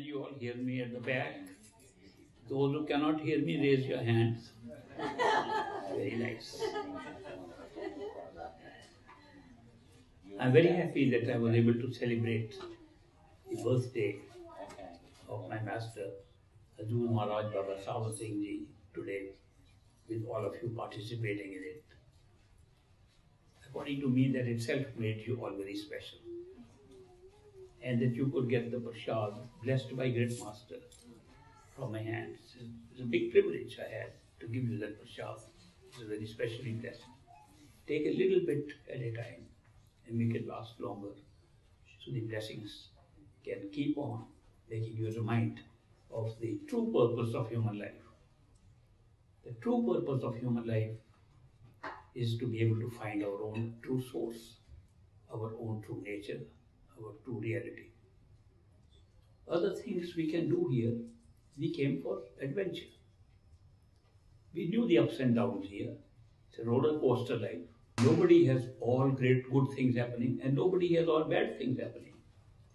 Can you all hear me at the back? Those who cannot hear me, raise your hands. Very nice. I'm very happy that I was able to celebrate the birthday of my master, Hazur Maharaj Baba Sawan Singh Ji, today, with all of you participating in it. According to me, that itself made you all very special. And that you could get the prasad blessed by great master from my hands. It's a big privilege I had to give you that prasad. It's a very specially blessed. Take a little bit at a time and make it last longer so the blessings can keep on making you remind of the true purpose of human life. The true purpose of human life is to be able to find our own true source, our own true nature, our true reality. Other things we can do here, we came for adventure. We knew the ups and downs here. It's a roller coaster life. Nobody has all great good things happening and nobody has all bad things happening.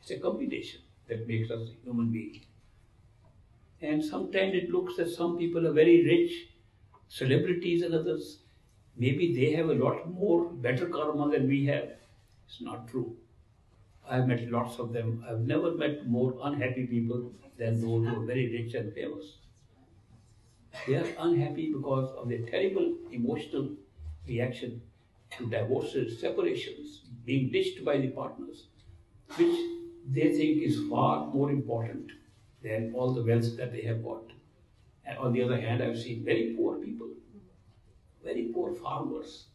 It's a combination that makes us a human being. And sometimes it looks that some people are very rich, celebrities and others, maybe they have a lot more better karma than we have. It's not true. I've met lots of them. I've never met more unhappy people than those who are very rich and famous. They are unhappy because of their terrible emotional reaction to divorces, separations, being ditched by the partners, which they think is far more important than all the wealth that they have got. And on the other hand, I've seen very poor people, very poor farmers,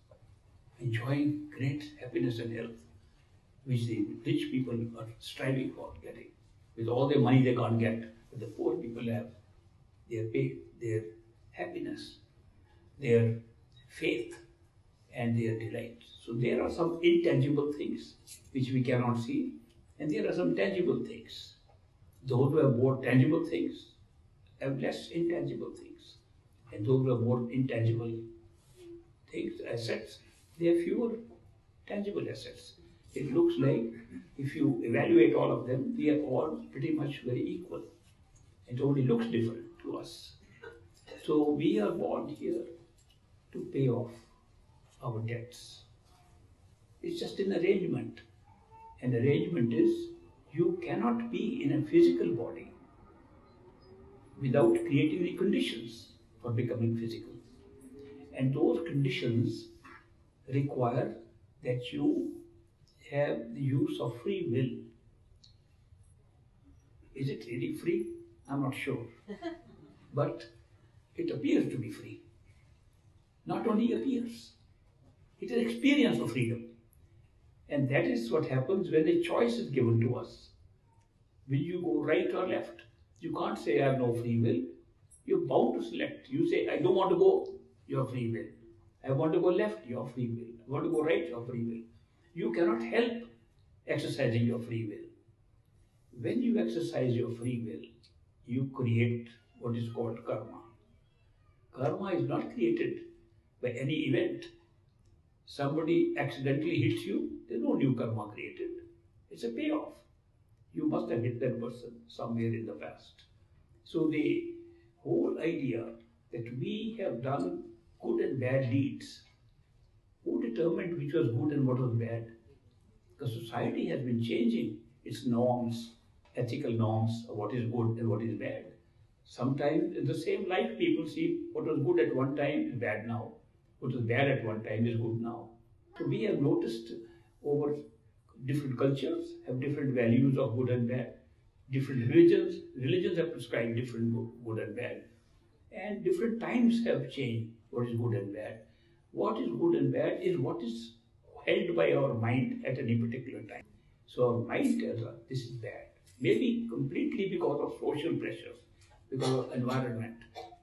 enjoying great happiness and health, which the rich people are striving for getting. With all the money they can't get, but the poor people have their pay, their happiness, their faith, and their delight. So there are some intangible things which we cannot see, and there are some tangible things. Those who have more tangible things have less intangible things, and those who have more intangible things, assets, they have fewer tangible assets. It looks like if you evaluate all of them, we are all pretty much very equal. It only looks different to us. So we are born here to pay off our debts. It's just an arrangement. An arrangement is you cannot be in a physical body without creating the conditions for becoming physical. And those conditions require that you have the use of free will. Is it really free? I'm not sure. but it appears to be free. Not only appears, it is experience of freedom. And that is what happens when a choice is given to us. Will you go right or left? You can't say I have no free will. You're bound to select. You say, I don't want to go, your free will. I want to go left, your free will. I want to go right, your free will. You cannot help exercising your free will. When you exercise your free will, you create what is called karma. Karma is not created by any event. Somebody accidentally hits you, there's no new karma created. It's a payoff. You must have hit that person somewhere in the past. So the whole idea that we have done good and bad deeds, who determined which was good and what was bad? Because society has been changing its norms, ethical norms of what is good and what is bad. Sometimes in the same life, people see what was good at one time is bad now, what was bad at one time is good now. So we have noticed over different cultures have different values of good and bad. Different religions, religions have prescribed different good and bad. And different times have changed what is good and bad. What is good and bad is what is held by our mind at any particular time. So our mind tells us this is bad. Maybe completely because of social pressures, because of environment.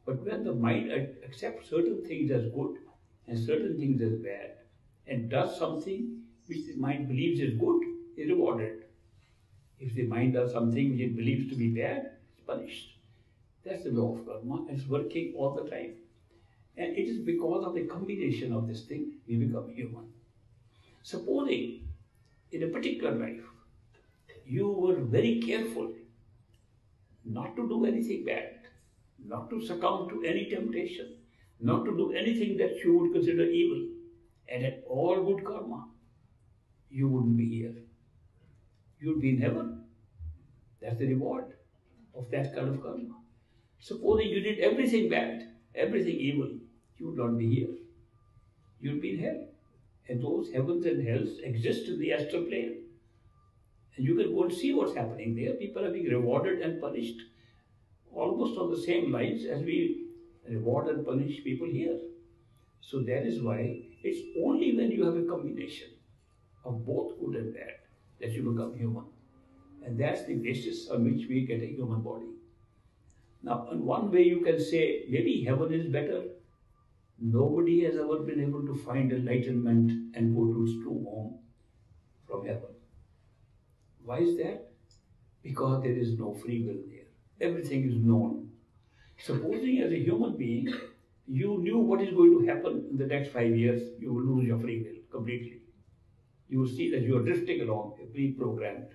But when the mind accepts certain things as good and certain things as bad, and does something which the mind believes is good, is rewarded. If the mind does something which it believes to be bad, it's punished. That's the law of karma. It's working all the time. And it is because of the combination of this thing we become human. Supposing in a particular life you were very careful not to do anything bad, not to succumb to any temptation, not to do anything that you would consider evil, and had all good karma, you wouldn't be here. You'd be in heaven. That's the reward of that kind of karma. Supposing you did everything bad, everything evil, you would not be here. You'd be in hell. And those heavens and hells exist in the astral plane. And you can go and see what's happening there. People are being rewarded and punished almost on the same lines as we reward and punish people here. So that is why it's only when you have a combination of both good and bad that you become human. And that's the basis on which we get a human body. Now, in one way you can say maybe heaven is better. Nobody has ever been able to find enlightenment and go to its true home from heaven. Why is that? Because there is no free will there. Everything is known. Supposing as a human being, you knew what is going to happen in the next five years, you will lose your free will completely. You will see that you are drifting along a pre-programmed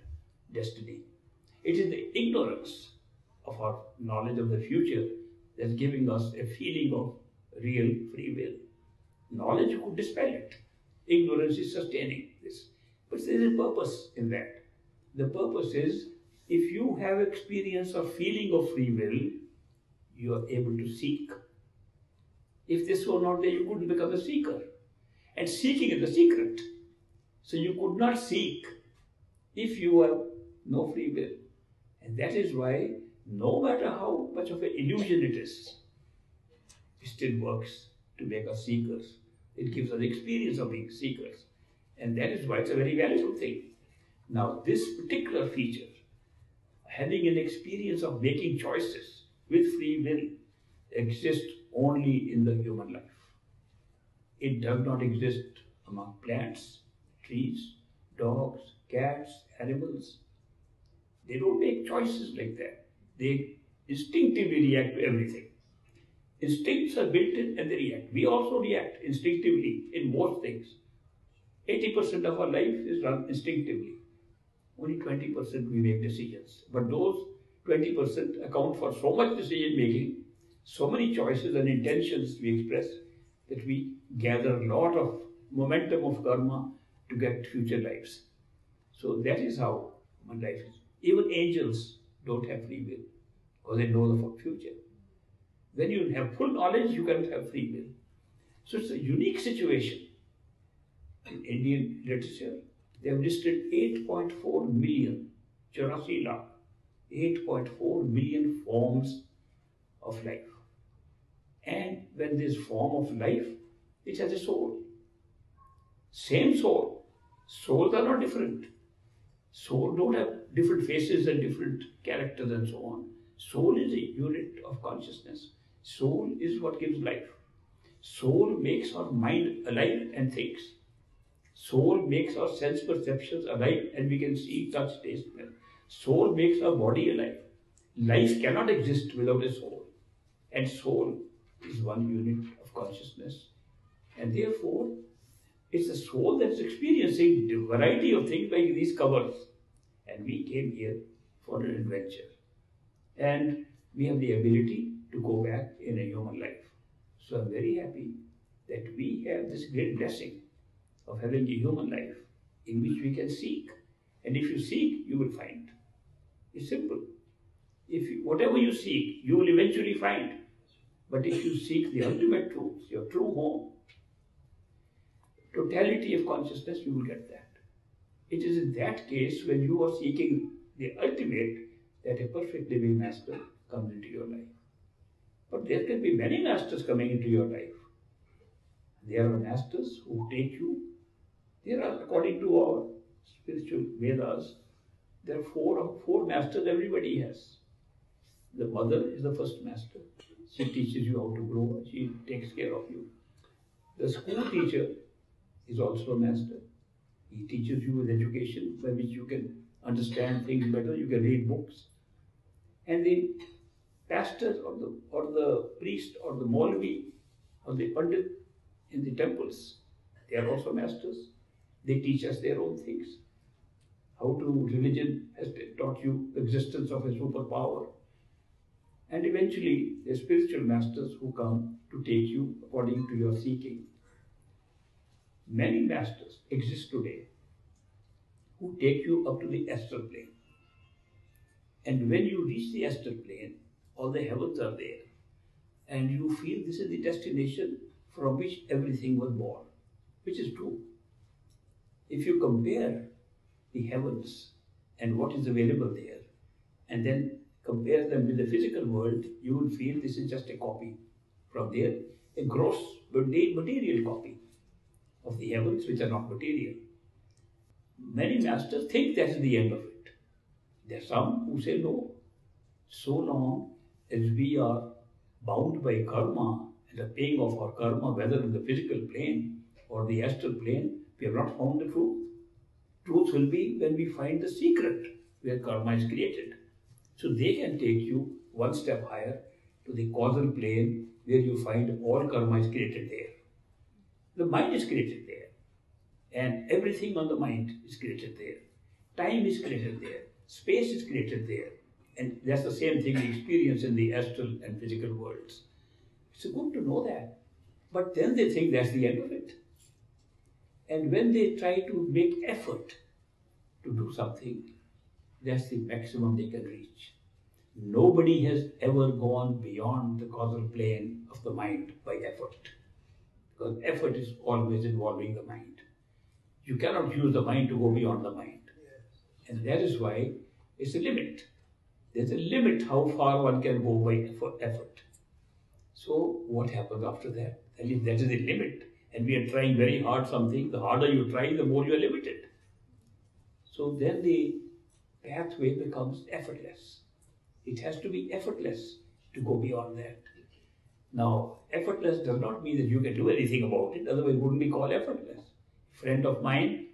destiny. It is the ignorance of our knowledge of the future that's giving us a feeling of real free will. Knowledge could dispel it. Ignorance is sustaining this. But there is a purpose in that. The purpose is if you have experience of feeling of free will, you are able to seek. If this were not there, you couldn't become a seeker. And seeking is the secret. So you could not seek if you have no free will. And that is why, no matter how much of an illusion it is, still works to make us seekers. It gives us experience of being seekers. And that is why it's a very valuable thing. Now, this particular feature, having an experience of making choices with free will, exists only in the human life. It does not exist among plants, trees, dogs, cats, animals. They don't make choices like that. They instinctively react to everything. Instincts are built in and they react. We also react instinctively in most things. 80% of our life is run instinctively. Only 20% we make decisions. But those 20% account for so much decision making, so many choices and intentions we express that we gather a lot of momentum of karma to get future lives. So that is how my life is. Even angels don't have free will because they know the future. When you have full knowledge, you cannot have free will. So it's a unique situation. In Indian literature, they have listed 8.4 million, Charasi 8.4 million forms of life. And when this form of life, it has a soul. Same soul, Souls are not different. Soul don't have different faces and different characters and so on. Soul is a unit of consciousness. Soul is what gives life. Soul makes our mind alive and thinks. Soul makes our sense perceptions alive and we can see, touch, taste, smell. Soul makes our body alive. Life cannot exist without a soul. And soul is one unit of consciousness. And therefore, it's the soul that's experiencing a variety of things like these covers. And we came here for an adventure. And we have the ability to go back in a human life. So I'm very happy that we have this great blessing of having a human life in which we can seek. And if you seek, you will find. It's simple. If you, whatever you seek, you will eventually find. But if you seek the ultimate truth, your true home, totality of consciousness, you will get that. It is in that case when you are seeking the ultimate that a perfect living master comes into your life. But there can be many masters coming into your life. There are masters who take you. There are, according to our spiritual Vedas, there are four, four masters everybody has. The mother is the first master. She teaches you how to grow. She takes care of you. The school teacher is also a master. He teaches you with education by which you can understand things better, you can read books. And the pastor or the or the priest or the Maulvi or the Pandit in the temples, they are also masters. They teach us their own things. How to religion has taught you the existence of a superpower, And eventually, the spiritual masters who come to take you according to your seeking. Many masters exist today who take you up to the astral plane. And when you reach the astral plane, all the heavens are there, and you feel this is the destination from which everything was born, which is true. If you compare the heavens and what is available there, and then compare them with the physical world, you will feel this is just a copy from there, a gross but material copy of the heavens which are not material. Many masters think that is the end of it. There are some who say no. So long as we are bound by karma and the paying of our karma, whether in the physical plane or the astral plane, we have not found the truth. Truth will be when we find the secret where karma is created. So they can take you one step higher to the causal plane where you find all karma is created there. The mind is created there. And everything on the mind is created there. Time is created there. Space is created there. And that's the same thing we experience in the astral and physical worlds. It's good to know that. But then they think that's the end of it. And when they try to make effort to do something, that's the maximum they can reach. Nobody has ever gone beyond the causal plane of the mind by effort. Because effort is always involving the mind. You cannot use the mind to go beyond the mind. And that is why it's a limit. There's a limit how far one can go by effort. So what happens after that? That is, that is the limit. And we are trying very hard something. The harder you try, the more you are limited. So then the pathway becomes effortless. It has to be effortless to go beyond that. Now, effortless does not mean that you can do anything about it, otherwise it wouldn't be called effortless. A friend of mine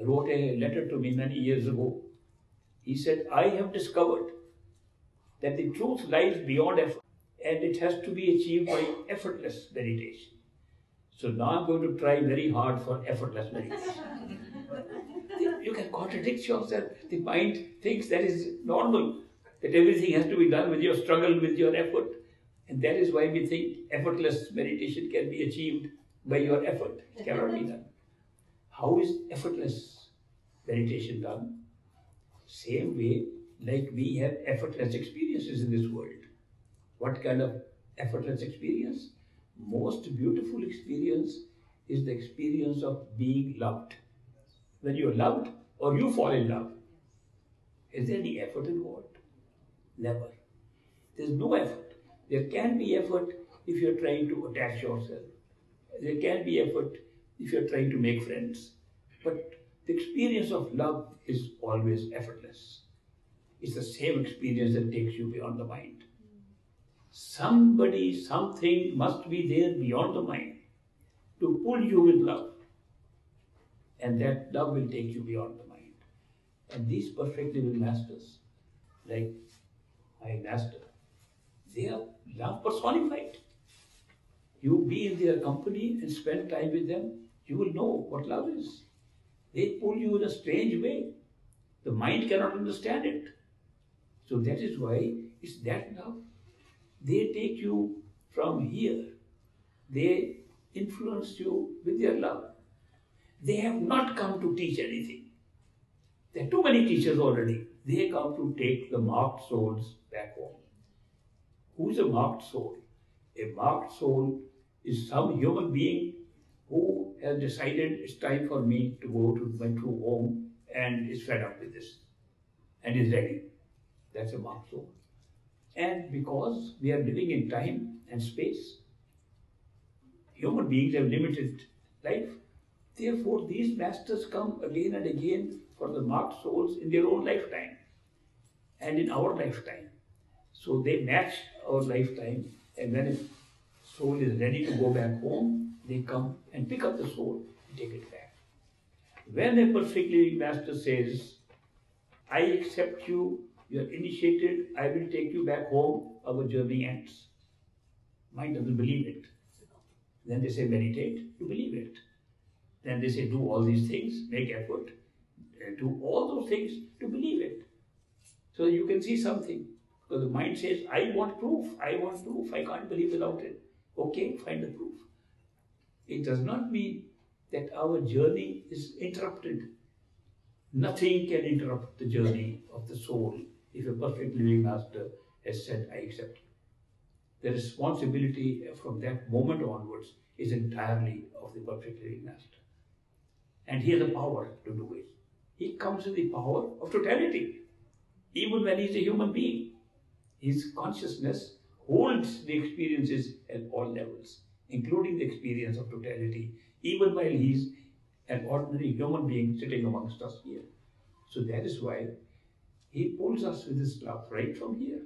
wrote a letter to me many years ago. He said, I have discovered that the truth lies beyond effort and it has to be achieved by effortless meditation. So now I'm going to try very hard for effortless meditation. you can contradict yourself. The mind thinks that is normal, that everything has to be done with your struggle, with your effort. And that is why we think effortless meditation can be achieved by your effort. It cannot be done. How is effortless meditation done? Same way, like we have effortless experiences in this world. What kind of effortless experience? Most beautiful experience is the experience of being loved. When you're loved or you fall in love, is there any effort involved? Never. There's no effort. There can be effort if you're trying to attach yourself. There can be effort if you're trying to make friends. But the experience of love is always effortless. It's the same experience that takes you beyond the mind. Somebody, something must be there beyond the mind to pull you with love. And that love will take you beyond the mind. And these perfect living masters, like my master, they are love personified. You be in their company and spend time with them, you will know what love is. They pull you in a strange way. The mind cannot understand it. So that is why it's that love. They take you from here. They influence you with their love. They have not come to teach anything. There are too many teachers already. They come to take the marked souls back home. Who is a marked soul? A marked soul is some human being who has decided it's time for me to go to my true home and is fed up with this and is ready. That's a soul. And because we are living in time and space, human beings have limited life. Therefore, these masters come again and again for the marked souls in their own lifetime and in our lifetime. So they match our lifetime, and when a soul is ready to go back home, they come and pick up the soul and take it back. When a perfect living master says, I accept you, you are initiated, I will take you back home, our journey ends. Mind doesn't believe it. Then they say, meditate, you believe it. Then they say, do all these things, make effort, do all those things to believe it. So you can see something. Because the mind says, I want proof, I want proof, I can't believe without it. Okay, find the proof. It does not mean that our journey is interrupted. Nothing can interrupt the journey of the soul if a perfect living master has said, I accept. The responsibility from that moment onwards is entirely of the perfect living master. And he has the power to do it. He comes with the power of totality, even when he's a human being. His consciousness holds the experiences at all levels, including the experience of totality, even while he's an ordinary human being sitting amongst us here. So that is why he pulls us with his love right from here.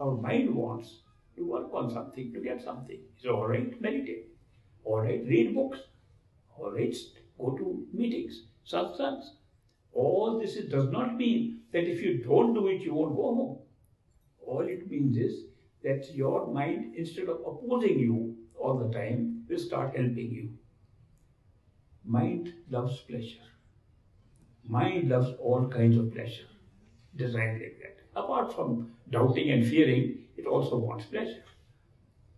Our mind wants to work on something, to get something. So, all right, meditate. All right, read books. All right, go to meetings, satsangs. All this is, does not mean that if you don't do it, you won't go home. All it means is that your mind, instead of opposing you all the time, will start helping you. Mind loves pleasure. Mind loves all kinds of pleasure, designed like that. Apart from doubting and fearing, it also wants pleasure.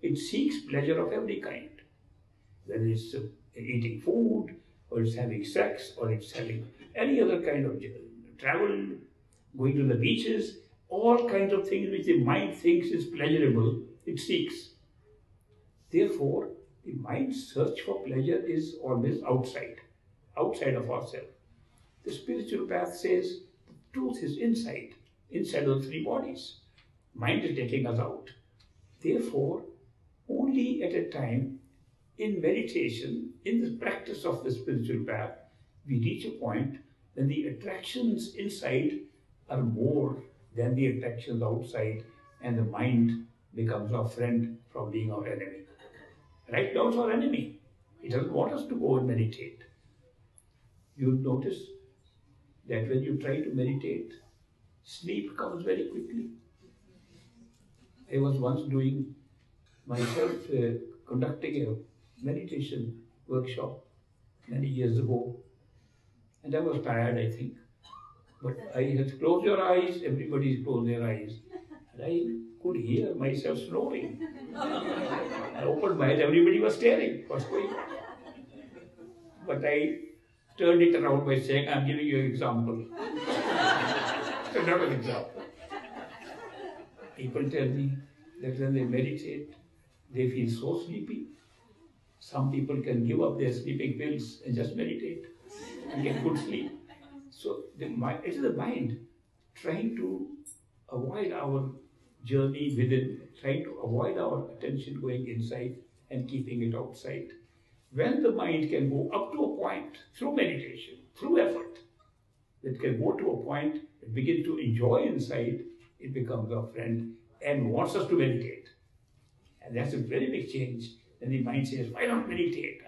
It seeks pleasure of every kind, whether it's uh, eating food, or it's having sex, or it's having any other kind of travel, going to the beaches, all kinds of things which the mind thinks is pleasurable, it seeks. Therefore, the mind's search for pleasure is always outside, outside of ourselves. The spiritual path says truth is inside, inside the three bodies. Mind is taking us out. Therefore, only at a time in meditation, in the practice of the spiritual path, we reach a point when the attractions inside are more than the attractions outside, and the mind becomes our friend from being our enemy. Right now, it's our enemy. He doesn't want us to go and meditate. You'll notice that when you try to meditate, sleep comes very quickly. I was once doing myself uh, conducting a meditation workshop many years ago, and I was tired, I think. But I had closed your eyes, everybody closed their eyes, and I could hear myself snoring. I opened my eyes, everybody was staring. What's going on? But I turned it around by saying, I'm giving you an example. another example. People tell me that when they meditate, they feel so sleepy. Some people can give up their sleeping pills and just meditate and get good sleep. So the mind, it is the mind trying to avoid our journey within, trying to avoid our attention going inside and keeping it outside. When the mind can go up to a point through meditation, through effort, it can go to a and begin to enjoy inside, it becomes our friend and wants us to meditate. And that's a very big change. Then the mind says, why not meditate?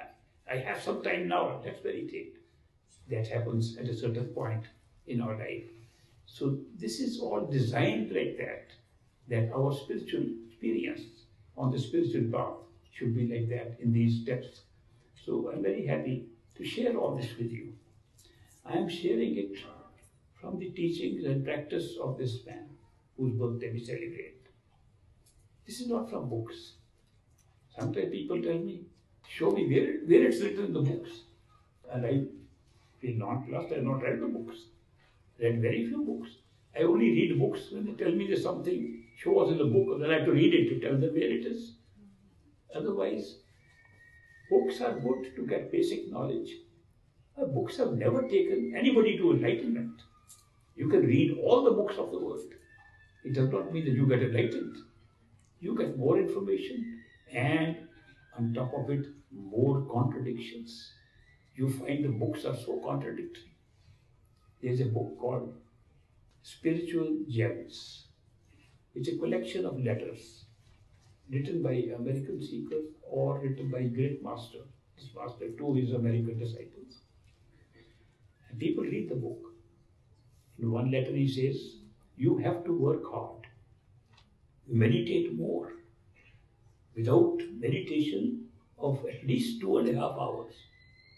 I have some time now, let's meditate. That happens at a certain point in our life. So this is all designed like that, that our spiritual experience on the spiritual path should be like that in these steps. So I'm very happy to share all this with you. I am sharing it from the teachings and practice of this man whose birthday we celebrate. This is not from books. Sometimes people tell me, show me where, where it's written in the books. And I feel not lost, I have not read the books. Read very few books. I only read books when they tell me there's something, show us in the book, and then I have to read it to tell them where it is. Otherwise, books are good to get basic knowledge. Books have never taken anybody to enlightenment. You can read all the books of the world. It does not mean that you get enlightened you get more information and on top of it, more contradictions. You find the books are so contradictory. There's a book called Spiritual Gems. It's a collection of letters written by American seekers or written by great master, this master to his American disciples. And people read the book. In one letter he says, you have to work hard meditate more. Without meditation of at least two and a half hours,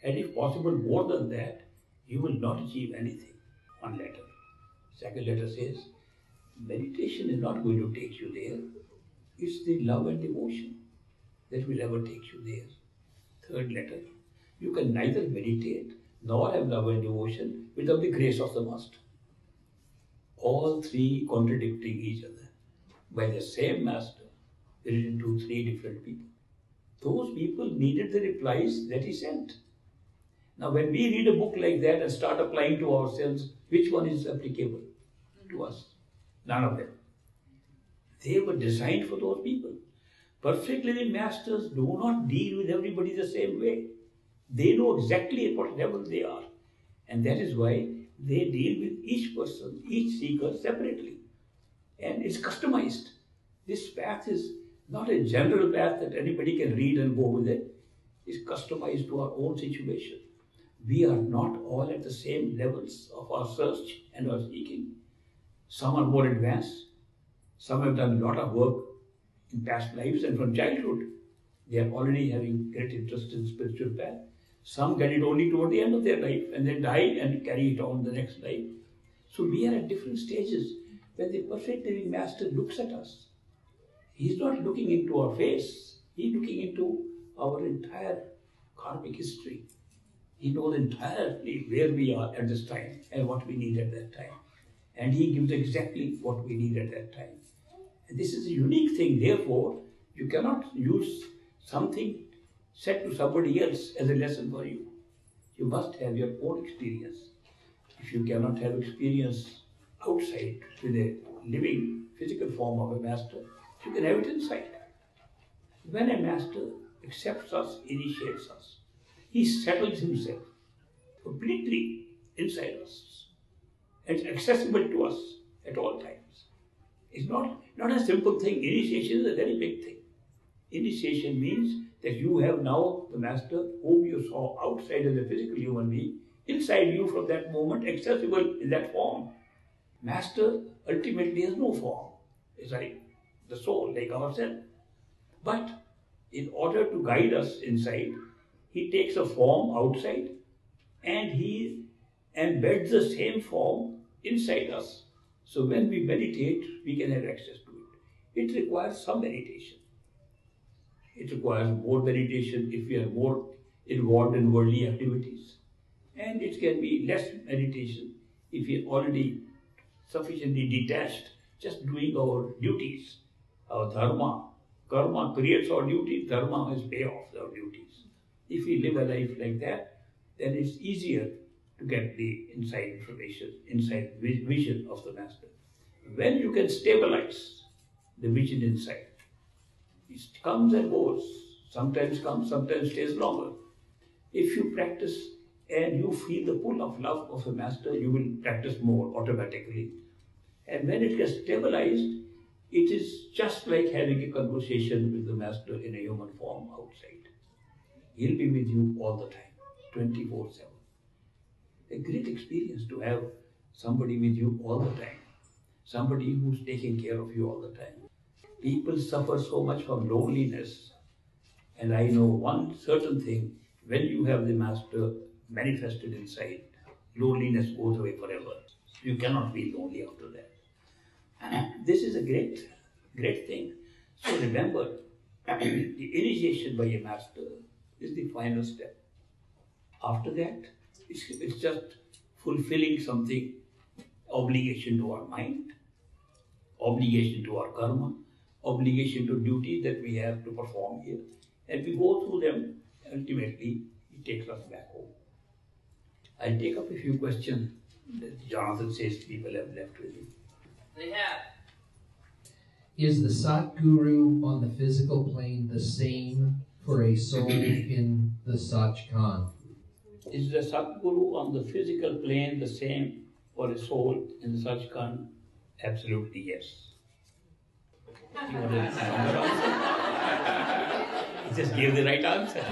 and if possible more than that, you will not achieve anything. One letter. Second letter says, Meditation is not going to take you there. It's the love and devotion that will ever take you there. Third letter. You can neither meditate nor have love and devotion without the grace of the Master. All three contradicting each other by the same Master, written to three different people. Those people needed the replies that he sent. Now, when we read a book like that and start applying to ourselves, which one is applicable to us? None of them. They were designed for those people. Perfect living masters do not deal with everybody the same way. They know exactly at what level they are. And that is why they deal with each person, each seeker separately. And it's customized. This path is not a general path that anybody can read and go with it. It's customized to our own situation. We are not all at the same levels of our search and our seeking. Some are more advanced. Some have done a lot of work in past lives and from childhood. They are already having great interest in spiritual path. Some get it only toward the end of their life and then die and carry it on the next life. So we are at different stages. When the perfect living master looks at us, he's not looking into our face, he's looking into our entire karmic history. He knows entirely where we are at this time and what we need at that time. And he gives exactly what we need at that time. This is a unique thing, therefore, you cannot use something said to somebody else as a lesson for you. You must have your own experience. If you cannot have experience outside with a living physical form of a master, you can have it inside. When a master accepts us, initiates us, he settles himself completely inside us and accessible to us at all times. It's not, not a simple thing. Initiation is a very big thing. Initiation means that you have now the master whom you saw outside as a physical human being, inside you from that moment, accessible in that form. Master ultimately has no form. It's like the soul, like ourselves. But in order to guide us inside, he takes a form outside and he embeds the same form inside us. So when we meditate, we can have access to it. It requires some meditation. It requires more meditation if we are more involved in worldly activities. And it can be less meditation if we are already sufficiently detached, just doing our duties, our dharma. Karma creates our duties, dharma is pay off our duties. If we live a life like that, then it's easier to get the inside information, inside vision of the Master. When you can stabilize the vision inside, it comes and goes. Sometimes comes, sometimes stays longer. If you practice and you feel the pull of love of a master, you will practice more automatically. And when it gets stabilized, it is just like having a conversation with the master in a human form outside. He'll be with you all the time, 24 7. A great experience to have somebody with you all the time, somebody who's taking care of you all the time people suffer so much from loneliness. And I know one certain thing when you have the Master manifested inside, loneliness goes away forever. You cannot be lonely after that. this is a great, great thing. So remember, the initiation by a master is the final step. After that, it's, it's just fulfilling something, obligation to our mind, obligation to our karma, obligation to duty that we have to perform here. And we go through them, ultimately, it takes us back home. I'll take up a few questions that Jonathan says people have left with you. They have. Is the Satguru on the physical plane the same for a soul in the Sachkhand? Is the Satguru on the physical plane the same for a soul in the Sachkhand? Absolutely yes. You want a? He just gave the right answer.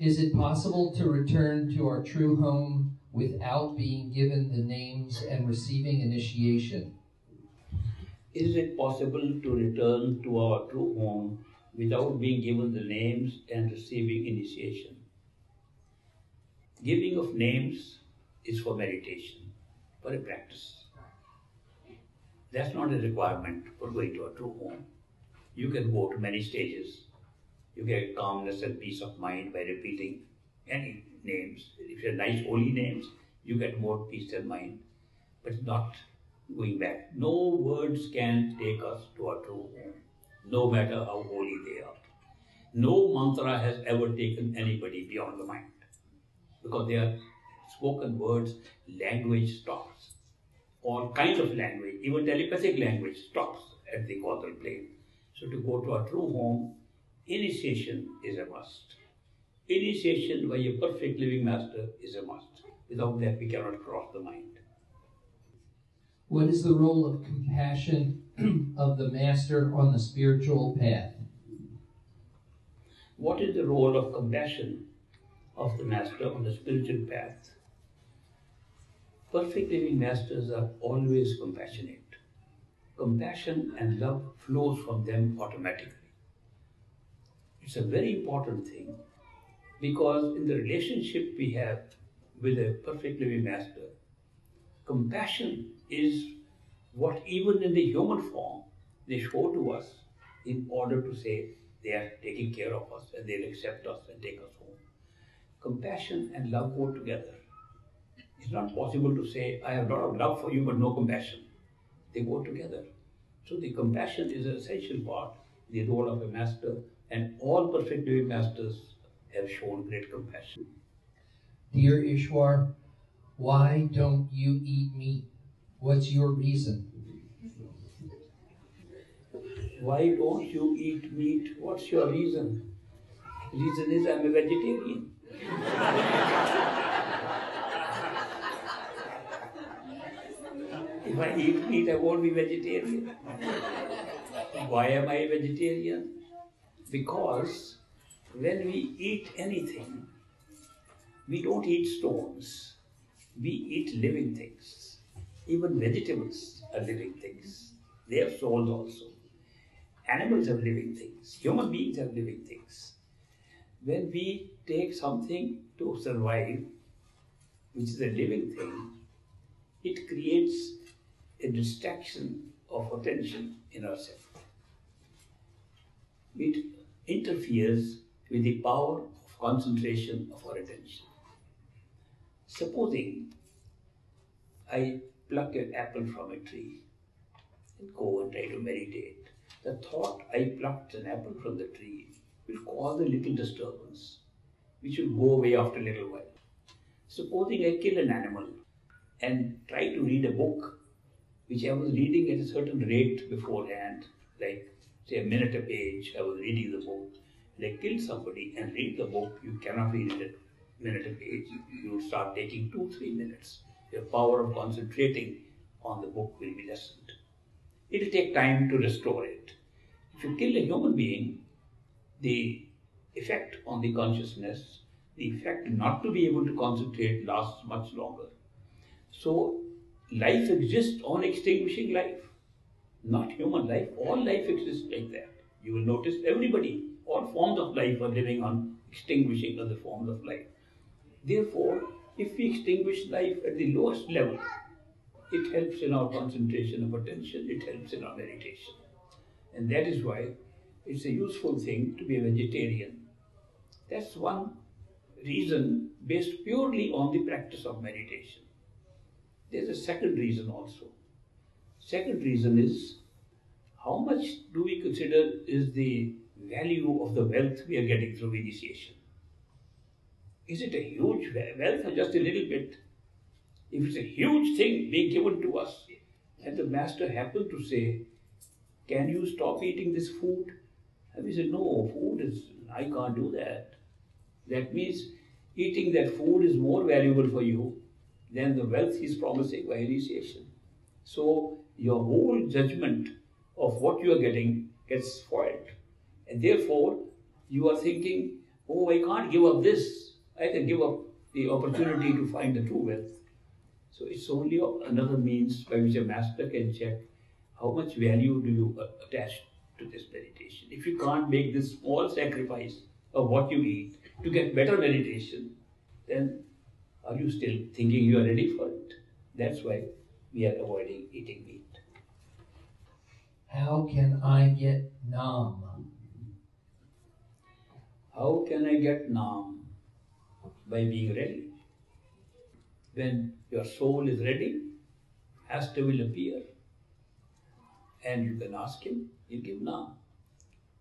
Is it possible to return to our true home without being given the names and receiving initiation? Is it possible to return to our true home without being given the names and receiving initiation? Giving of names is for meditation, for a practice. That's not a requirement for going to a true home. You can go to many stages. You get calmness and peace of mind by repeating any names. If you're nice holy names, you get more peace and mind. But not going back. No words can take us to our true home, no matter how holy they are. No mantra has ever taken anybody beyond the mind because they are spoken words, language stops. All kinds of language, even telepathic language stops at the causal plane. So to go to a true home, initiation is a must. Initiation by a perfect living master is a must. Without that, we cannot cross the mind. What is the role of compassion of the master on the spiritual path? What is the role of compassion of the master on the spiritual path? Perfect living masters are always compassionate. Compassion and love flows from them automatically. It's a very important thing because in the relationship we have with a perfect living master, compassion is what even in the human form they show to us in order to say they are taking care of us and they'll accept us and take us home. Compassion and love go together. It's not possible to say, I have a lot of love for you but no compassion. They go together. So the compassion is an essential part, the role of a master, and all perfect living masters have shown great compassion. Dear Ishwar, why don't you eat meat? What's your reason? Why don't you eat meat? What's your reason? Reason is I'm a vegetarian. if I eat meat, I won't be vegetarian. Why am I a vegetarian? Because when we eat anything, we don't eat stones, we eat living things. Even vegetables are living things. They have souls also. Animals are living things. Human beings are living things. When we take something to survive, which is a living thing, it creates a distraction of attention in ourselves. It interferes with the power of concentration of our attention. Supposing I pluck an apple from a tree and go and try to meditate. The thought I plucked an apple from the tree will cause a little disturbance, which will go away after a little while. Supposing I kill an animal and try to read a book which I was reading at a certain rate beforehand, like say a minute a page, I was reading the book, and I kill somebody and read the book, you cannot read it a minute a page, you start taking two, three minutes your power of concentrating on the book will be lessened. It will take time to restore it. If you kill a human being, the effect on the consciousness, the effect not to be able to concentrate lasts much longer. So, life exists on extinguishing life, not human life. All life exists like that. You will notice everybody, all forms of life are living on extinguishing other forms of life. Therefore, if we extinguish life at the lowest level, it helps in our concentration of attention, it helps in our meditation. And that is why it's a useful thing to be a vegetarian. That's one reason based purely on the practice of meditation. There's a second reason also. Second reason is how much do we consider is the value of the wealth we are getting through initiation? Is it a huge wealth or just a little bit? If it's a huge thing being given to us, and the master happened to say, Can you stop eating this food? And we said, No, food is, I can't do that. That means eating that food is more valuable for you than the wealth he's promising by initiation. So your whole judgment of what you are getting gets spoiled. And therefore, you are thinking, Oh, I can't give up this I can give up the opportunity to find the true wealth. So it's only another means by which a master can check how much value do you attach to this meditation. If you can't make this small sacrifice of what you eat to get better meditation, then Are you still thinking you are ready for it? That's why we are avoiding eating meat. How can I get nam? How can I get nam? By being ready. When your soul is ready, Asta will appear. And you can ask him, he'll give nam.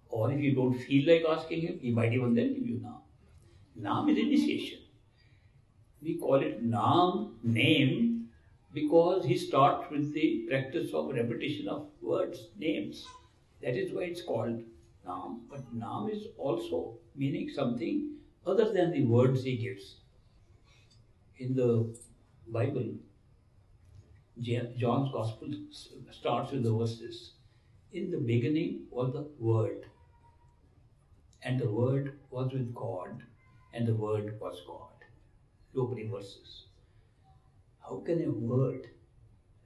Or if you don't feel like asking him, he might even then give you nam. Nam is initiation. We call it nam, name, because he starts with the practice of repetition of words, names. That is why it's called nam. But nam is also meaning something other than the words he gives. In the Bible, John's Gospel starts with the verses In the beginning was the Word, and the Word was with God, and the Word was God. The opening verses. How can a word,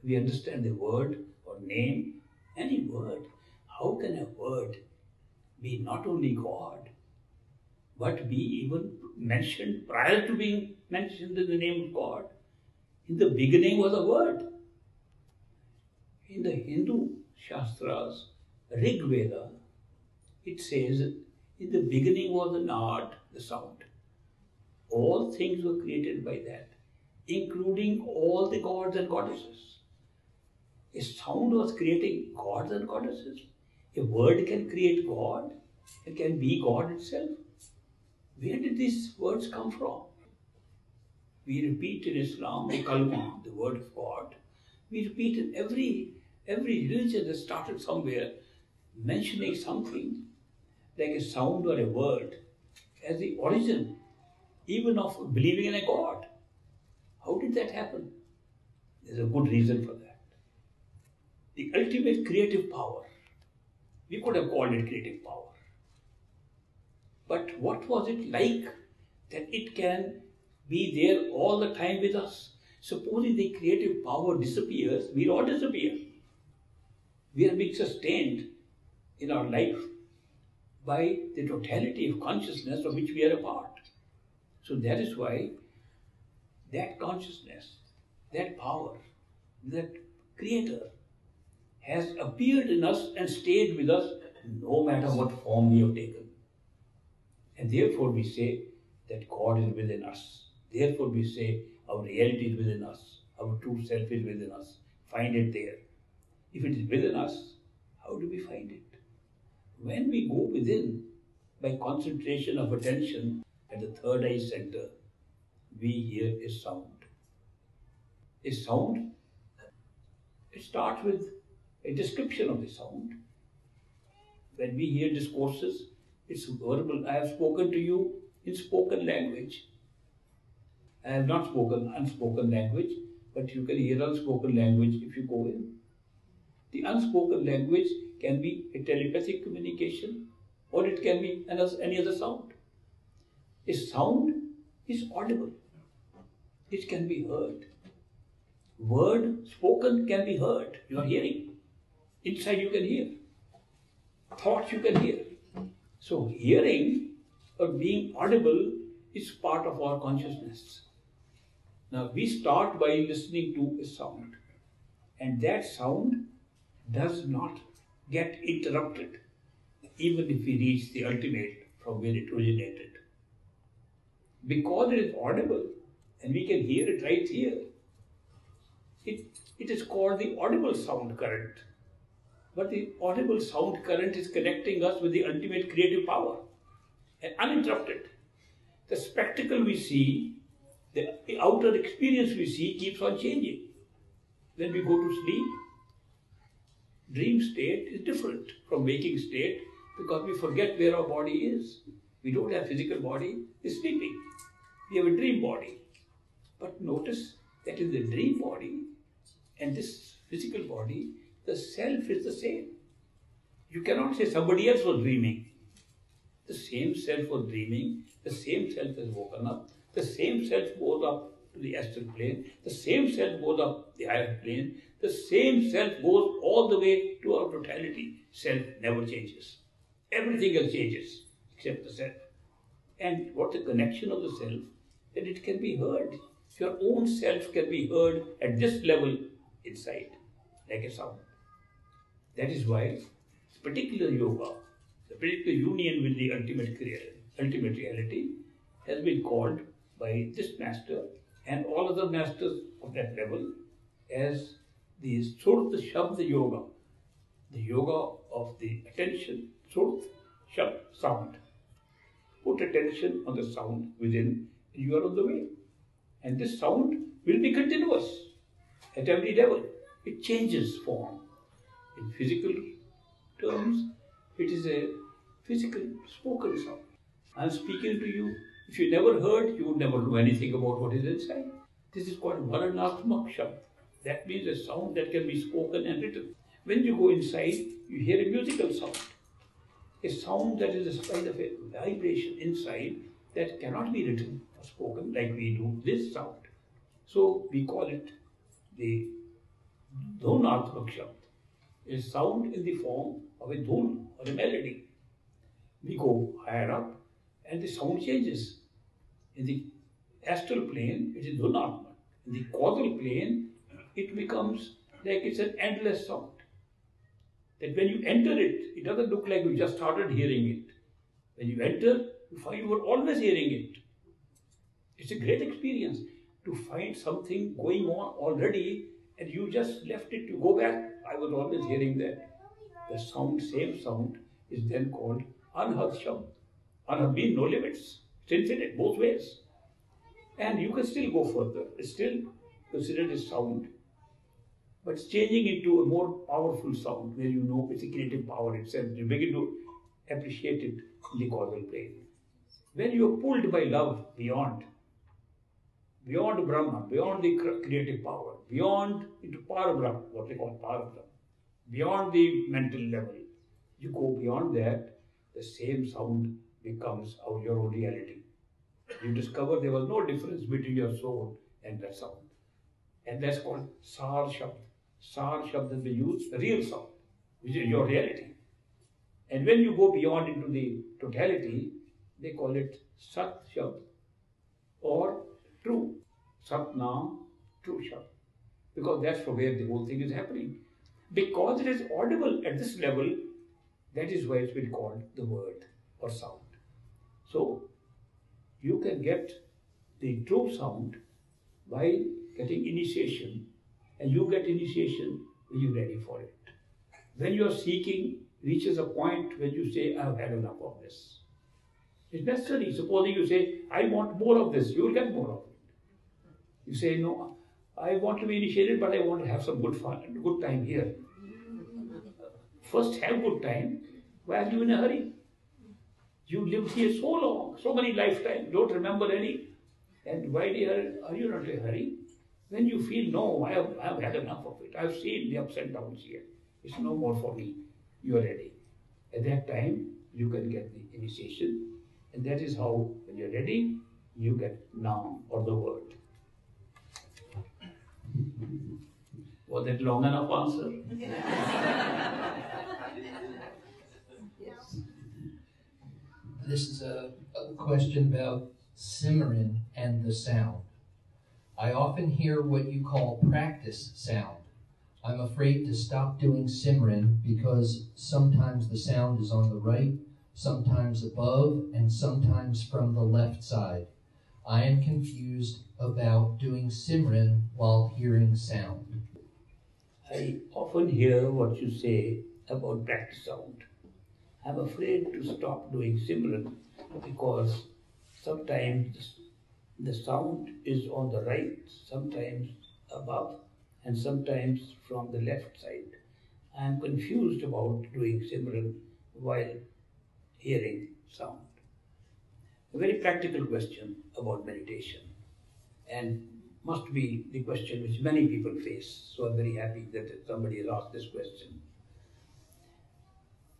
we understand the word or name, any word, how can a word be not only God, but be even mentioned prior to being mentioned in the name of God? In the beginning was a word. In the Hindu Shastras, Rig Veda, it says, in the beginning was the Nad, the sound. All things were created by that, including all the gods and goddesses. A sound was creating gods and goddesses. A word can create God, it can be God itself. Where did these words come from? We repeat in Islam the Kalma, the word of God. We repeat in every every religion that started somewhere mentioning something like a sound or a word as the origin even of believing in a God. How did that happen? There's a good reason for that. The ultimate creative power. We could have called it creative power. But what was it like that it can be there all the time with us. Supposing the creative power disappears, we'll all disappear. We are being sustained in our life by the totality of consciousness of which we are a part. So that is why that consciousness, that power, that creator has appeared in us and stayed with us no matter what form we have taken. And therefore we say that God is within us. Therefore, we say our reality is within us, our true self is within us. Find it there. If it is within us, how do we find it? When we go within by concentration of attention at the third eye center, we hear a sound. A sound, it starts with a description of the sound. When we hear discourses, it's verbal. I have spoken to you in spoken language. I have not spoken unspoken language, but you can hear unspoken language if you go in. The unspoken language can be a telepathic communication or it can be any other sound. A sound is audible, it can be heard. Word spoken can be heard, you are hearing. Inside you can hear. Thoughts you can hear. So, hearing or being audible is part of our consciousness. Now we start by listening to a sound, and that sound does not get interrupted even if we reach the ultimate from where it originated. Because it is audible and we can hear it right here, it, it is called the audible sound current. But the audible sound current is connecting us with the ultimate creative power and uninterrupted. The spectacle we see the, outer experience we see keeps on changing. When we go to sleep, dream state is different from waking state because we forget where our body is. We don't have physical body, we're sleeping. We have a dream body. But notice that in the dream body and this physical body, the self is the same. You cannot say somebody else was dreaming. The same self was dreaming, the same self has woken up, the same self goes up to the astral plane, the same self goes up the higher plane, the same self goes all the way to our totality. Self never changes. Everything else changes except the self. And what the connection of the self? That it can be heard. Your own self can be heard at this level inside, like a sound. That is why particular yoga, the particular union with the ultimate creator, ultimate reality, has been called by this master and all other masters of that level as the Surat Shabda Yoga, the yoga of the attention, Surat Shabd, sound. Put attention on the sound within, and you are on the way. And this sound will be continuous at every level. It changes form. In physical terms, it is a physical spoken sound. I am speaking to you. If you never heard, you would never know anything about what is inside. This is called Varnatmak Shabd. That means a sound that can be spoken and written. When you go inside, you hear a musical sound. A sound that is a kind of a vibration inside that cannot be written or spoken like we do this sound. So we call it the Dhunatmak Shabd. A sound in the form of a dhun or a melody. We go higher up and the sound changes. In the astral plane, it is dhunatma. In the causal plane, it becomes like it's an endless sound. That when you enter it, it doesn't look like you just started hearing it. When you enter, you find you were always hearing it. It's a great experience to find something going on already and you just left it to go back. I was always hearing that. The sound, same sound, is then called Anhad Shabd. Anhad means no limits. It's infinite, both ways. And you can still go further. It's still considered a sound but it's changing into a more powerful sound where you know it's a creative power itself. You begin to appreciate it in the causal plane. When you are pulled by love beyond, beyond Brahma, beyond the creative power, beyond into Parabrahma, what they call Parabrahma, beyond the mental level, you go beyond that, the same sound becomes your own reality. You discover there was no difference between your soul and that sound. And that's called Sar Shabd. Sar Shabd is used, real sound, which is your reality. And when you go beyond into the totality, they call it Sat Shabd or true. Sat Nam, true Shabd. Because that's from where the whole thing is happening. Because it is audible at this level, that is why it's been called the word or sound. So, you can get the true sound by getting initiation and you get initiation when you're ready for it. When you're seeking reaches a point when you say, I've had enough of this. It's necessary. Supposing you say, I want more of this, you will get more of it. You say, No, I want to be initiated, but I want to have some good fun, good time here. First, have good time. Why are you in a hurry? You lived here so long, so many lifetimes, don't remember any. And why are you not in a hurry? When you feel, no, I have, I have had enough of it. I've seen the ups and downs here. It's no more for me. You are ready. At that time, you can get the initiation. And that is how, when you're ready, you get Nam or the word. Was that long enough answer? This is a, a question about Simran and the sound. I often hear what you call practice sound. I'm afraid to stop doing Simran because sometimes the sound is on the right, sometimes above, and sometimes from the left side. I am confused about doing Simran while hearing sound. I often hear what you say about practice sound. I'm afraid to stop doing Simran because sometimes the sound is on the right, sometimes above, and sometimes from the left side. I am confused about doing Simran while hearing sound. A very practical question about meditation, and must be the question which many people face. So I'm very happy that somebody has asked this question.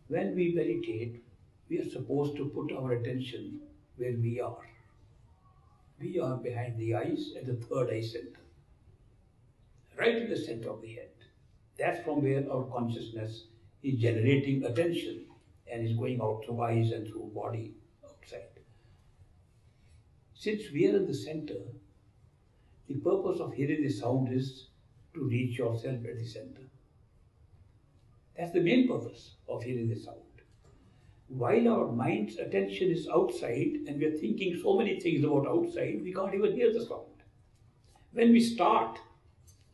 When we meditate, we are supposed to put our attention where we are we are behind the eyes at the third eye center, right in the center of the head. That's from where our consciousness is generating attention and is going out through eyes and through body. Since we are in the center, the purpose of hearing the sound is to reach yourself at the center. That's the main purpose of hearing the sound. While our mind's attention is outside and we are thinking so many things about outside, we can't even hear the sound. When we start,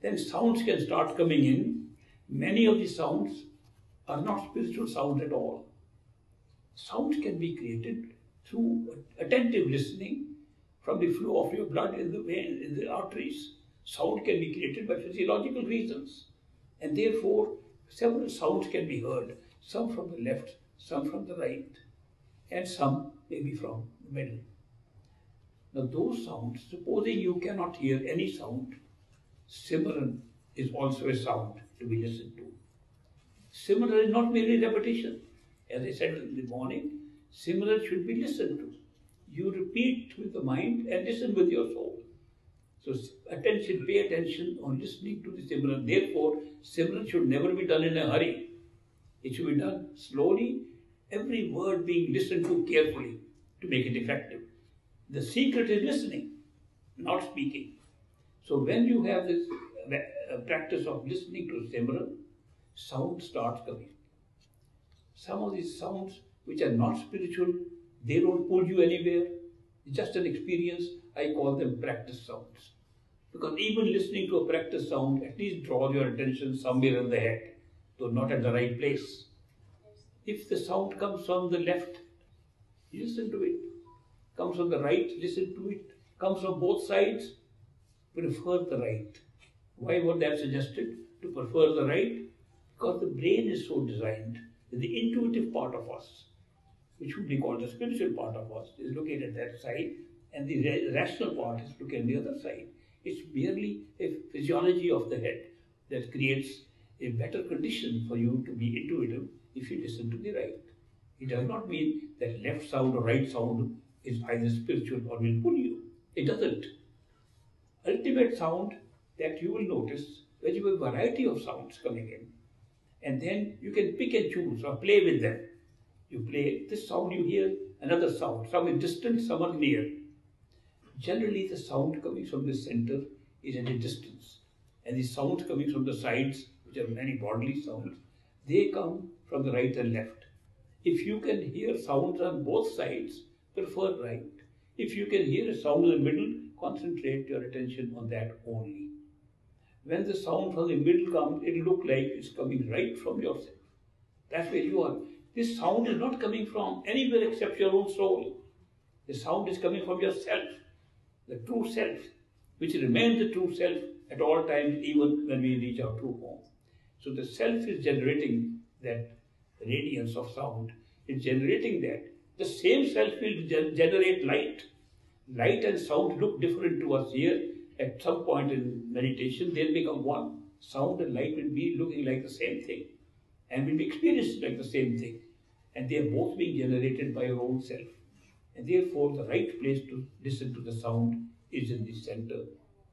then sounds can start coming in. Many of the sounds are not spiritual sounds at all. Sounds can be created through attentive listening from the flow of your blood in the vein, in the arteries. Sound can be created by physiological reasons. And therefore, several sounds can be heard, some from the left, some from the right, and some maybe from the middle. Now, those sounds, supposing you cannot hear any sound, Simran is also a sound to be listened to. Simran is not merely repetition. As I said in the morning, Simran should be listened to. You repeat with the mind and listen with your soul. So attention, pay attention on listening to the Simran. Therefore, Simran should never be done in a hurry. It should be done slowly, every word being listened to carefully to make it effective. The secret is listening, not speaking. So when you have this uh, practice of listening to Simran, sound starts coming. Some of these sounds which are not spiritual, they don't pull you anywhere. It's just an experience. I call them practice sounds. Because even listening to a practice sound at least draws your attention somewhere in the head, though not at the right place. If the sound comes from the left, listen to it. Comes from the right, listen to it. Comes from both sides, prefer the right. Why would that suggested to prefer the right? Because the brain is so designed the intuitive part of us, which would be called the spiritual part of us, is located at that side, and the rational part is located on the other side. It's merely a physiology of the head that creates a better condition for you to be intuitive if you listen to the right. It does not mean that left sound or right sound is either spiritual or will pull you. It doesn't. Ultimate sound that you will notice you have a variety of sounds coming in. And then you can pick and choose or play with them. You play this sound you hear, another sound, some is distant, some are near. Generally, the sound coming from the center is at a distance. And the sounds coming from the sides, which are many bodily sounds, they come from the right and left. If you can hear sounds on both sides, prefer right. If you can hear a sound in the middle, concentrate your attention on that only. When the sound from the middle comes, it will look like it's coming right from yourself. That's where you are. This sound is not coming from anywhere except your own soul. The sound is coming from yourself, the true self, which remains the true self at all times, even when we reach our true home. So the self is generating that radiance of sound, it's generating that. The same self will generate light. Light and sound look different to us here, at some point in meditation, they'll become one. Sound and light will be looking like the same thing and will be experienced like the same thing. And they are both being generated by your own self. And therefore, the right place to listen to the sound is in the center.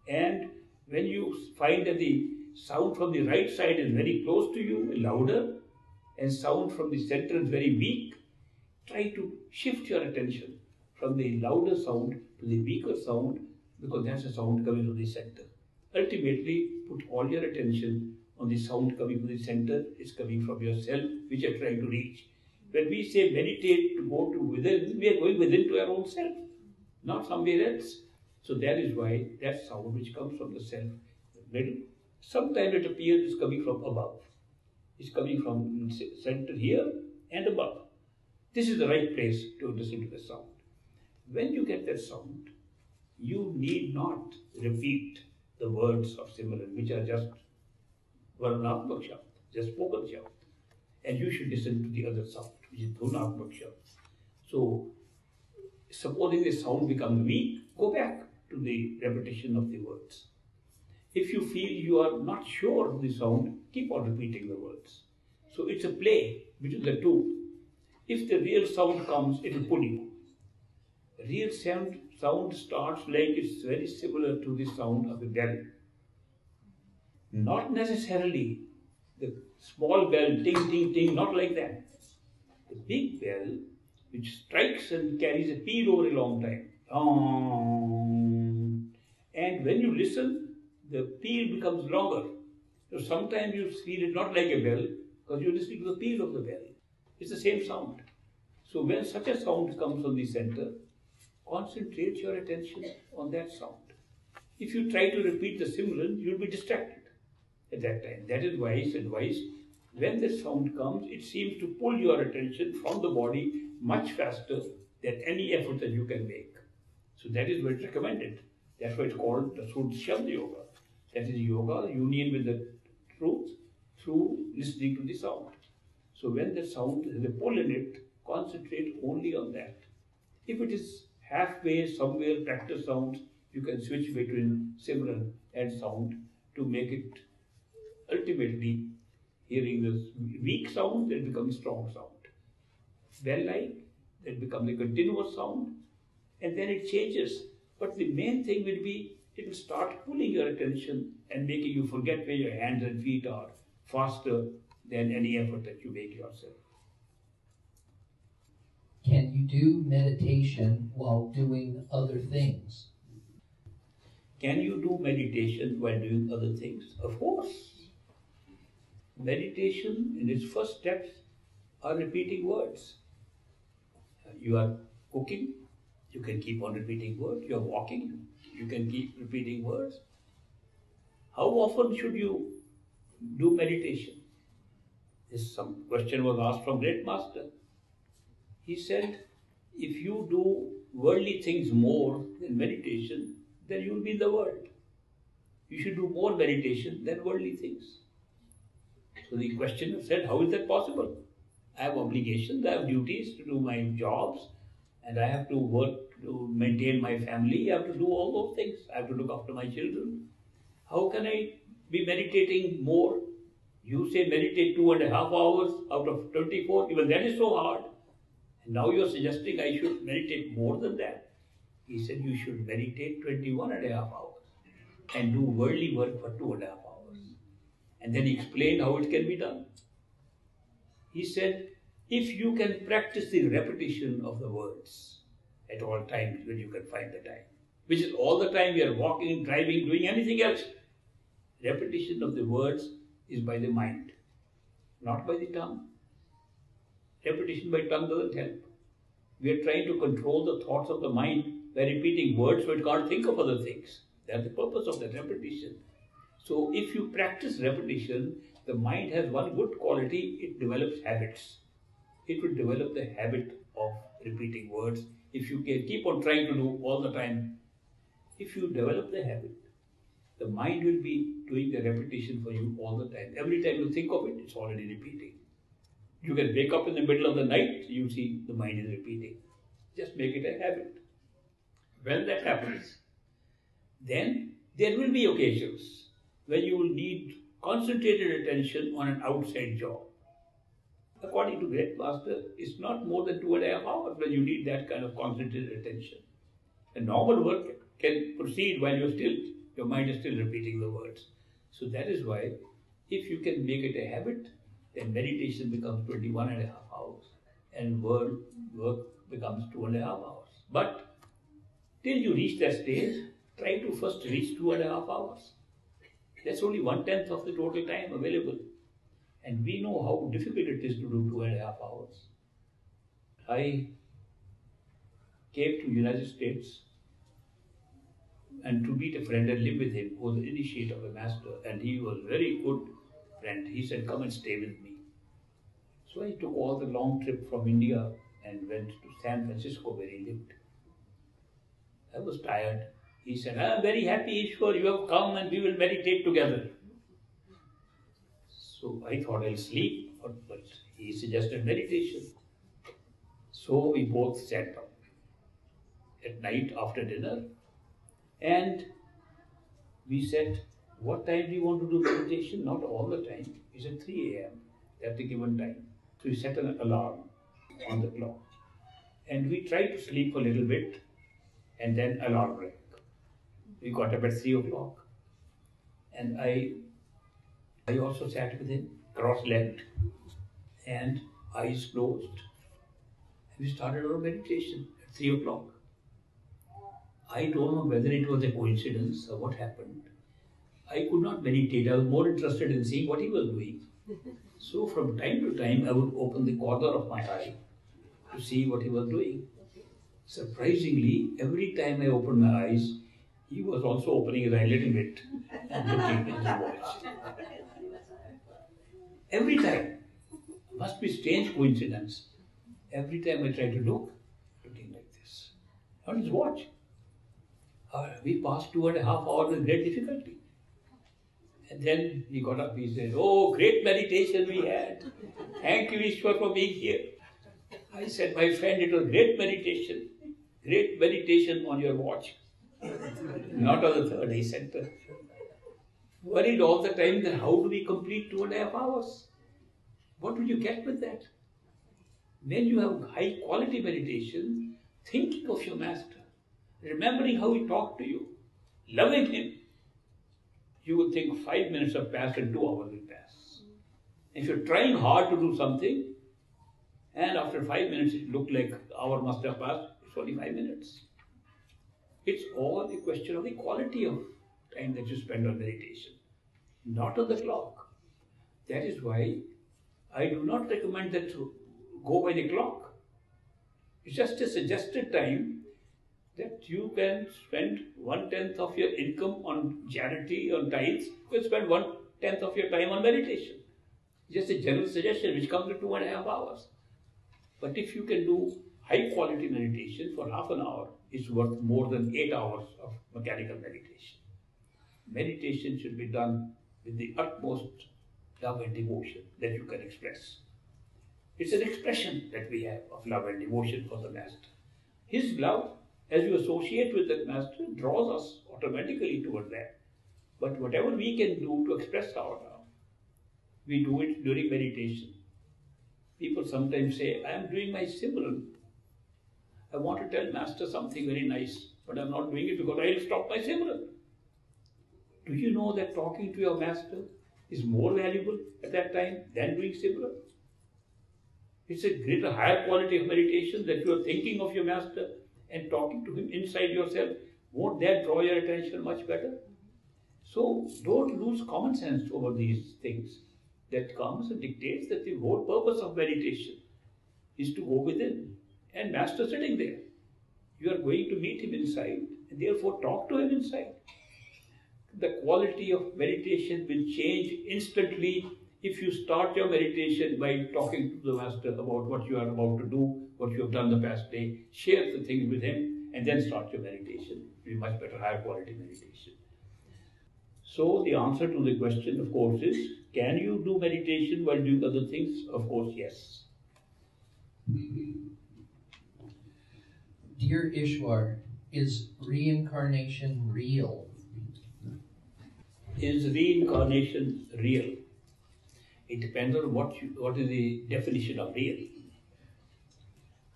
And when you find that the sound from the right side is very close to you, louder, and sound from the center is very weak, try to shift your attention from the louder sound to the weaker sound because that's a sound coming from the center. Ultimately, put all your attention on the sound coming from the center, is coming from yourself, which you're trying to reach. When we say meditate to go to within, we are going within to our own self, not somewhere else. So that is why that sound which comes from the self, the middle, sometimes it appears it's coming from above. It's coming from center here and above. This is the right place to listen to the sound. When you get that sound, you need not repeat the words of Simran, which are just Varnatmak Shabd, just spoken Shabd. And you should listen to the other sound, which is Dhunatmak Shabd. So, supposing the sound becomes weak, go back to the repetition of the words. If you feel you are not sure of the sound, keep on repeating the words. So it's a play between the two. If the real sound comes, it will pull you. Real sound sound starts like it's very similar to the sound of a bell. Mm-hmm. Not necessarily the small bell, ting, ting, ting, not like that. The big bell, which strikes and carries a peal over a long time. And when you listen, the peal becomes longer. So sometimes you feel it not like a bell because you're listening to the peal of the bell. It's the same sound. So when such a sound comes from the center, concentrate your attention on that sound. If you try to repeat the Simran, you'll be distracted at that time. That is it's advised when the sound comes, it seems to pull your attention from the body much faster than any effort that you can make. So that is what it's recommended. That's why it's called the Shabd Yoga. That is yoga, union with the truth through listening to the sound. So when the sound has a pull in it, concentrate only on that. If it is halfway somewhere practice sounds, you can switch between Simran and sound to make it ultimately hearing this weak sound, it becomes strong sound. Bell like, it becomes a continuous sound, and then it changes. But the main thing will be it will start pulling your attention and making you forget where your hands and feet are faster than any effort that you make yourself. Can you do meditation while doing other things? Can you do meditation while doing other things? Of course. Meditation in its first steps are repeating words. You are cooking, you can keep on repeating words. You are walking, you can keep repeating words. How often should you do meditation? This some question was asked from Great Master. He said, if you do worldly things more than meditation, then you will be in the world. You should do more meditation than worldly things. So the questioner said, How is that possible? I have obligations, I have duties to do my jobs, and I have to work to maintain my family. I have to do all those things. I have to look after my children. How can I be meditating more? You say meditate two and a half hours out of 24, even that is so hard. And now you're suggesting I should meditate more than that. He said you should meditate 21 and a half hours and do worldly work for two and a half. And then he explained how it can be done. He said, if you can practice the repetition of the words at all times when you can find the time, which is all the time you are walking, driving, doing anything else, repetition of the words is by the mind, not by the tongue. Repetition by tongue doesn't help. We are trying to control the thoughts of the mind by repeating words so it can't think of other things. That's the purpose of that repetition. So if you practice repetition, the mind has one good quality, it develops habits. It will develop the habit of repeating words. If you keep on trying to do all the time, if you develop the habit, the mind will be doing the repetition for you all the time. Every time you think of it, it's already repeating. You can wake up in the middle of the night, you see the mind is repeating. Just make it a habit. When that happens, then there will be occasions when you will need concentrated attention on an outside job. According to Great Master, it's not more than two and a half hours when you need that kind of concentrated attention. A normal work can proceed while you're still, your mind is still repeating the words. So that is why, if you can make it a habit, then meditation becomes 21 and a half hours and work, work becomes two and a half hours. But till you reach that stage, try to first reach two and a half hours. That's only one tenth of the total time available. And we know how difficult it is to do two and a half hours. I came to United States and to meet a friend and live with him who was the initiate of a master and he was very good friend. He said, come and stay with me. So I took all the long trip from India and went to San Francisco where he lived. I was tired. He said, I am very happy, Ishwar, you have come and we will meditate together. So I thought I'll sleep, but he suggested meditation. So we both sat up at night after dinner and we said, What time do you want to do meditation? Not all the time. He said 3 a.m. at the given time. So we set an alarm on the clock. And we tried to sleep a little bit and then alarm rang. We got up at 3 o'clock. And I I also sat with him, cross-legged and eyes closed. And we started our meditation at 3 o'clock. I don't know whether it was a coincidence or what happened. I could not meditate. I was more interested in seeing what he was doing. So from time to time, I would open the corner of my eye to see what he was doing. Surprisingly, every time I opened my eyes, he was also opening his eye a little bit and looking into the watch. Every time. Must be strange coincidence. Every time I try to look, looking like this. On his watch. Uh, we passed two and a half hours with great difficulty. And then he got up, he said, Oh, great meditation we had. Thank you, Ishwar, for being here. I said, My friend, it was great meditation. Great meditation on your watch. Not on the third, he said. Worried all the time that how do we complete two and a half hours? What will you get with that? When you have high quality meditation, thinking of your master, remembering how he talked to you, loving him, you will think five minutes have passed and two hours will pass. If you're trying hard to do something, and after five minutes it looked like hour must have passed, it's only five minutes. It's all a question of the quality of time that you spend on meditation, not on the clock. That is why I do not recommend that go by the clock. It's just a suggested time that you can spend one tenth of your income on charity, on tithes, you can spend one tenth of your time on meditation. Just a general suggestion which comes to two and a half hours. But if you can do high quality meditation for half an hour, it's worth more than eight hours of mechanical meditation. Meditation should be done with the utmost love and devotion that you can express. It's an expression that we have of love and devotion for the Master. His love as you associate with that master, draws us automatically toward that. But whatever we can do to express our love, we do it during meditation. People sometimes say, I am doing my Simran. I want to tell Master something very nice, but I'm not doing it because I'll stop my Simran. Do you know that talking to your Master is more valuable at that time than doing Simran? It's a greater, higher quality of meditation that you are thinking of your Master and talking to him inside yourself, won't that draw your attention much better? So don't lose common sense over these things. That comes and dictates that the whole purpose of meditation is to go within. And Master sitting there. You are going to meet him inside and therefore talk to him inside. The quality of meditation will change instantly if you start your meditation by talking to the Master about what you are about to do, what you have done the past day, share the things with him, and then start your meditation. It will be much better, higher quality meditation. So the answer to the question, of course, is can you do meditation while doing other things? Of course, yes. Dear Ishwar, is reincarnation real? Is reincarnation real? It depends on what you, what is the definition of real.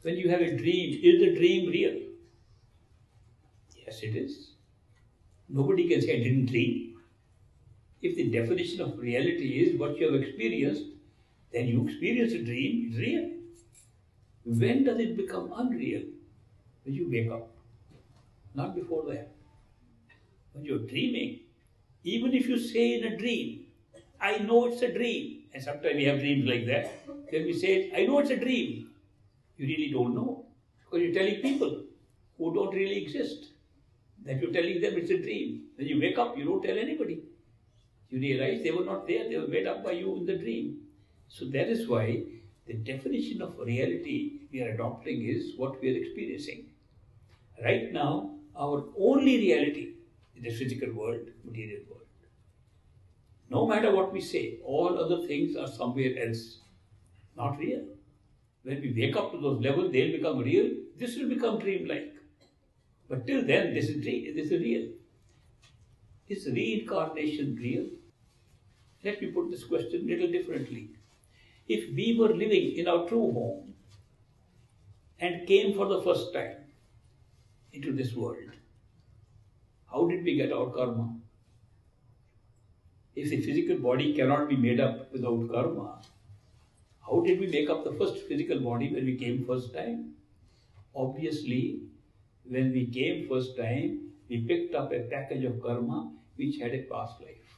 When you have a dream, is the dream real? Yes, it is. Nobody can say I didn't dream. If the definition of reality is what you have experienced, then you experience a dream, it's real. When does it become unreal? When you wake up. Not before that. When you're dreaming, even if you say in a dream, I know it's a dream, and sometimes we have dreams like that, then we say, I know it's a dream. You really don't know. Because you're telling people who don't really exist that you're telling them it's a dream. When you wake up, you don't tell anybody. You realize they were not there, they were made up by you in the dream. So that is why the definition of reality we are adopting is what we are experiencing. Right now, our only reality is the physical world, material world. No matter what we say, all other things are somewhere else, not real. When we wake up to those levels, they'll become real. This will become dreamlike. But till then, this is dream, this is real. Is reincarnation real? Let me put this question a little differently. If we were living in our true home and came for the first time into this world, how did we get our karma? If the physical body cannot be made up without karma, how did we make up the first physical body when we came first time? Obviously, when we came first time, we picked up a package of karma which had a past life.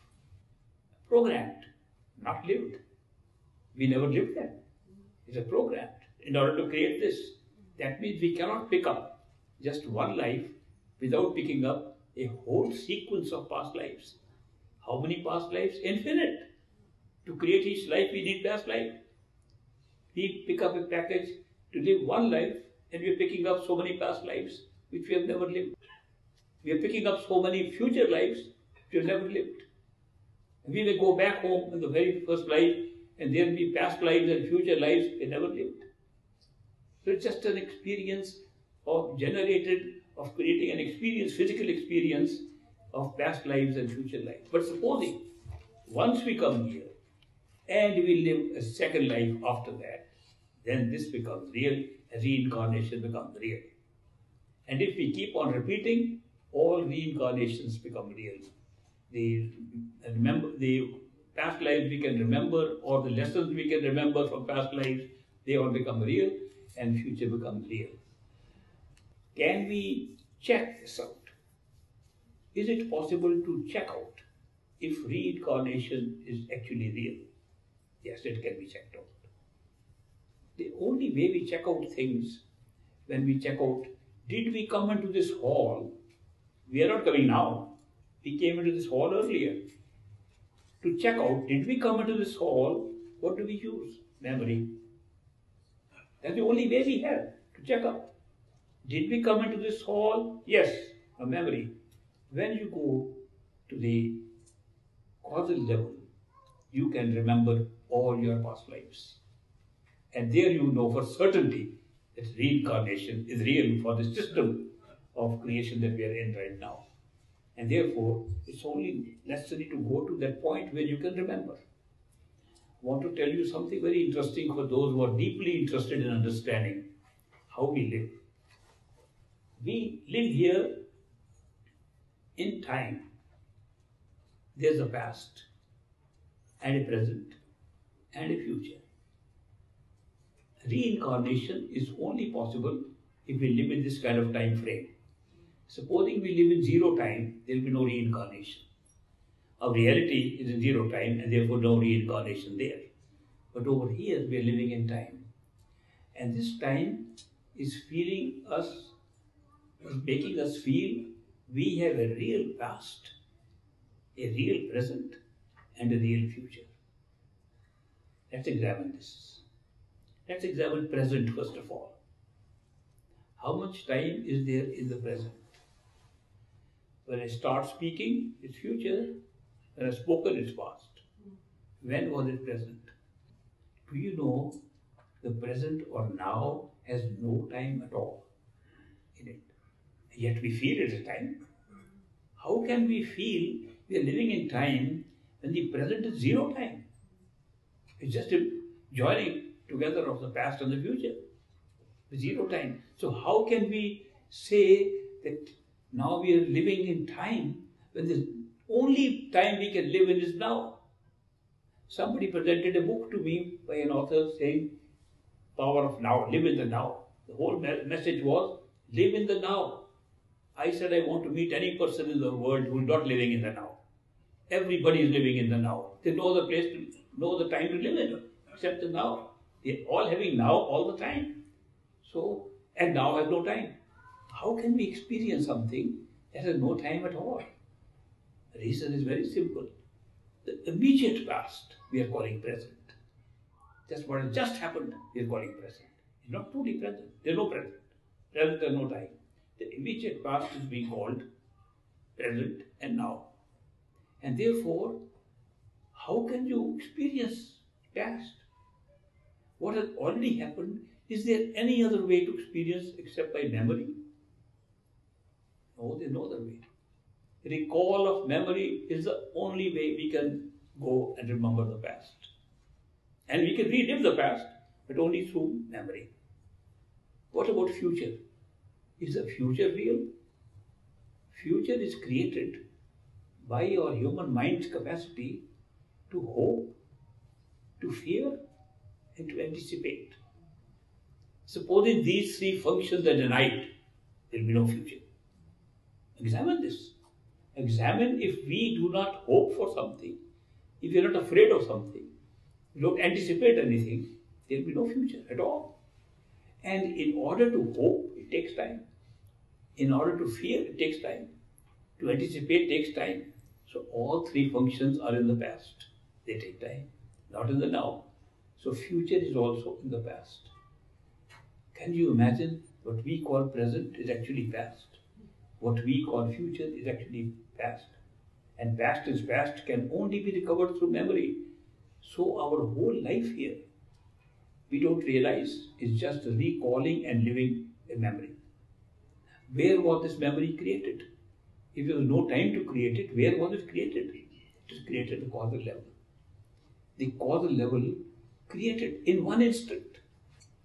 Programmed, not lived. We never lived that. It's a programmed. In order to create this, that means we cannot pick up just one life without picking up a whole sequence of past lives. How many past lives? Infinite. To create each life, we need past life. We pick up a package to live one life, and we are picking up so many past lives which we have never lived. We are picking up so many future lives which we have never lived. And we may go back home in the very first life, and there will be past lives and future lives we never lived. So it's just an experience of generated, of creating an experience, physical experience of past lives and future lives. But supposing once we come here and we live a second life after that, then this becomes real, reincarnation becomes real. And if we keep on repeating, all reincarnations become real. The remember the past lives we can remember, or the lessons we can remember from past lives, they all become real, and future becomes real. Can we check this out? Is it possible to check out if reincarnation is actually real? Yes, it can be checked out. The only way we check out things when we check out, did we come into this hall? We are not coming now. We came into this hall earlier. To check out, did we come into this hall? What do we use? Memory. That's the only way we have to check out. Did we come into this hall? Yes, a memory. When you go to the causal level, you can remember all your past lives. And there you know for certainty that reincarnation is real for the system of creation that we are in right now. And therefore, it's only necessary to go to that point where you can remember. I want to tell you something very interesting for those who are deeply interested in understanding how we live. We live here in time. There's a past and a present and a future. Reincarnation is only possible if we live in this kind of time frame. Supposing we live in zero time, there will be no reincarnation. Our reality is in zero time and therefore no reincarnation there. But over here we are living in time. And this time is feeling us, making us feel we have a real past, a real present, and a real future. Let's examine this. Let's examine present first of all. How much time is there in the present? When I start speaking, it's future. When I spoken, it's past. When was it present? Do you know the present or now has no time at all? Yet we feel it as time. How can we feel we are living in time when the present is zero time? It's just a joining together of the past and the future. Zero time. So how can we say that now we are living in time when the only time we can live in is now? Somebody presented a book to me by an author saying, Power of Now, live in the now. The whole message was, live in the now. I said, I want to meet any person in the world who is not living in the now. Everybody is living in the now. They know the place to know the time to live in, except the now. They're all having now all the time. So, and now have no time. How can we experience something that has no time at all? The reason is very simple. The immediate past we are calling present. Just what has just happened we are calling present. It's not truly present. There's no present. Present there's no time. The immediate past is being called present and now. And therefore, how can you experience past? What has already happened, is there any other way to experience except by memory? No, there's no other way. Recall of memory is the only way we can go and remember the past. And we can relive the past, but only through memory. What about future? Is the future real? Future is created by our human mind's capacity to hope, to fear, and to anticipate. Supposing these three functions are denied, there will be no future. Examine this. Examine if we do not hope for something, if we are not afraid of something, we don't anticipate anything, there will be no future at all. And in order to hope, it takes time. In order to fear, it takes time. To anticipate takes time. So all three functions are in the past. They take time, not in the now. So future is also in the past. Can you imagine what we call present is actually past? What we call future is actually past. And past is past can only be recovered through memory. So our whole life here, we don't realize is just recalling and living a memory. Where was this memory created? If there was no time to create it, where was it created? It was created at the causal level. The causal level created in one instant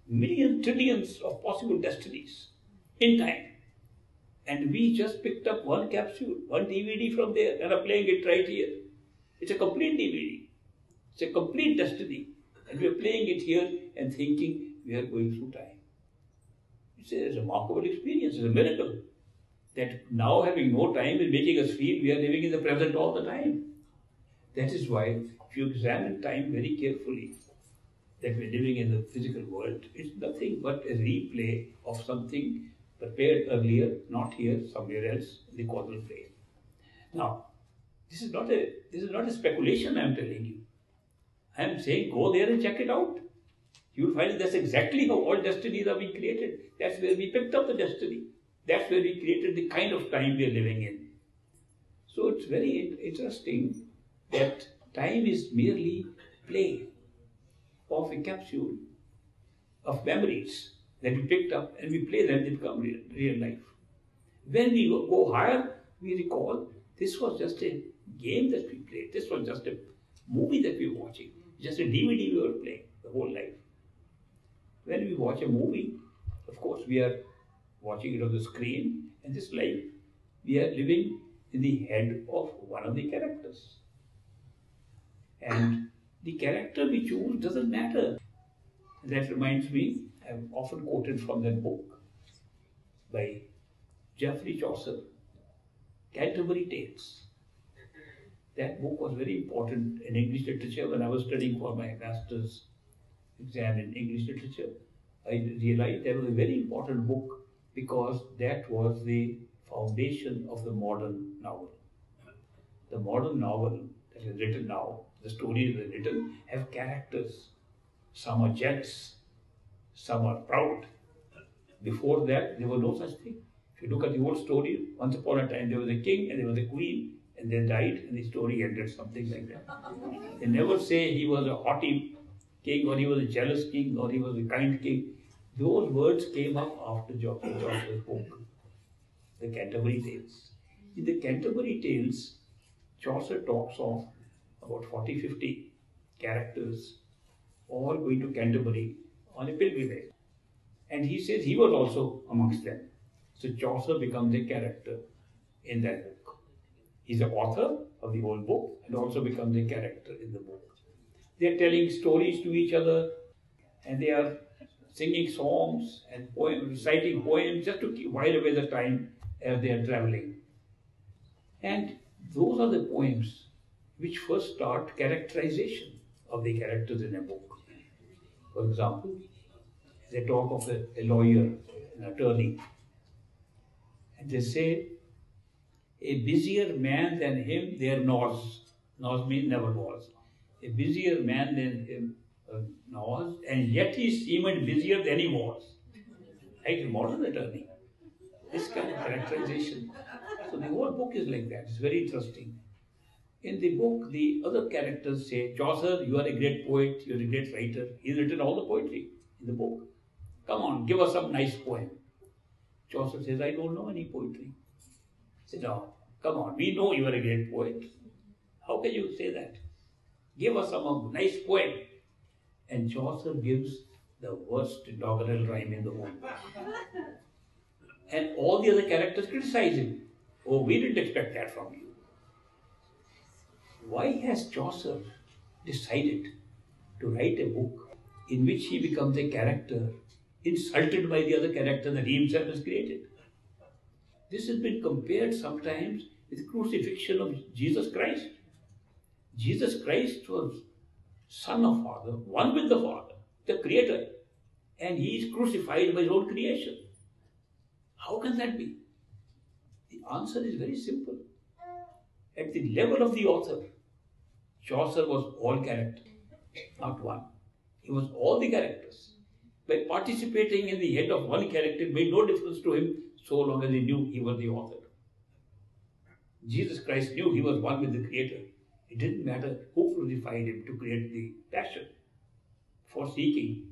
millions, trillions of possible destinies in time. And we just picked up one capsule, one DVD from there, and are playing it right here. It's a complete DVD. It's a complete destiny. And we are playing it here and thinking we are going through time. It's a remarkable experience, it's a miracle. That now having no time is making us feel we are living in the present all the time. That is why, if you examine time very carefully, that we're living in the physical world, it's nothing but a replay of something prepared earlier, not here, somewhere else, in the causal plane. Now, this is not a this is not a speculation I'm telling you. I'm saying go there and check it out. You'll find that's exactly how all destinies are being created. That's where we picked up the destiny. That's where we created the kind of time we are living in. So it's very interesting that time is merely play of a capsule of memories that we picked up and we play them, they become real, real life. When we go higher, we recall this was just a game that we played, this was just a movie that we were watching, just a DVD we were playing the whole life. When we watch a movie, of course, we are watching it on the screen, and this life, we are living in the head of one of the characters. And the character we choose doesn't matter. That reminds me, I've often quoted from that book by Geoffrey Chaucer, Canterbury Tales. That book was very important in English literature when I was studying for my master's exam in English literature. I realized that was a very important book because that was the foundation of the modern novel. The modern novel that is written now the stories that are written have characters. Some are jealous, some are proud. Before that, there was no such thing. If you look at the old story, once upon a time there was a king and there was a queen, and they died, and the story ended something like that. They never say he was a haughty king, or he was a jealous king, or he was a kind king. Those words came up after Chaucer's book, the Canterbury Tales. In the Canterbury Tales, Chaucer talks of about 40, 50 characters, all going to Canterbury on a pilgrimage. And he says he was also amongst them. So Chaucer becomes a character in that book. He's the author of the whole book and also becomes a character in the book. They are telling stories to each other and they are singing songs and poems, reciting poems just to keep, while away the time as they are traveling. And those are the poems which first start characterization of the characters in a book. For example, they talk of a, a lawyer, an attorney, and they say, a busier man than him there was. Nas means never was. A busier man than him uh, and yet he seemed busier than he was. Like a modern attorney. This kind of characterization. So the whole book is like that. It's very interesting. In the book, the other characters say, Chaucer, you are a great poet, you are a great writer. He's written all the poetry in the book. Come on, give us some nice poem. Chaucer says, I don't know any poetry. Say, no, come on, we know you are a great poet. How can you say that? Give us some nice poem. And Chaucer gives the worst doggerel rhyme in the whole. And all the other characters criticize him. Oh, we didn't expect that from you why has Chaucer decided to write a book in which he becomes a character insulted by the other character that he himself has created? This has been compared sometimes with crucifixion of Jesus Christ. Jesus Christ was Son of Father, one with the Father, the Creator, and he is crucified by his own creation. How can that be? The answer is very simple. At the level of the author, Chaucer was all character, not one. He was all the characters. By participating in the head of one character made no difference to him so long as he knew he was the author. Jesus Christ knew he was one with the Creator. It didn't matter who crucified him to create the passion for seeking,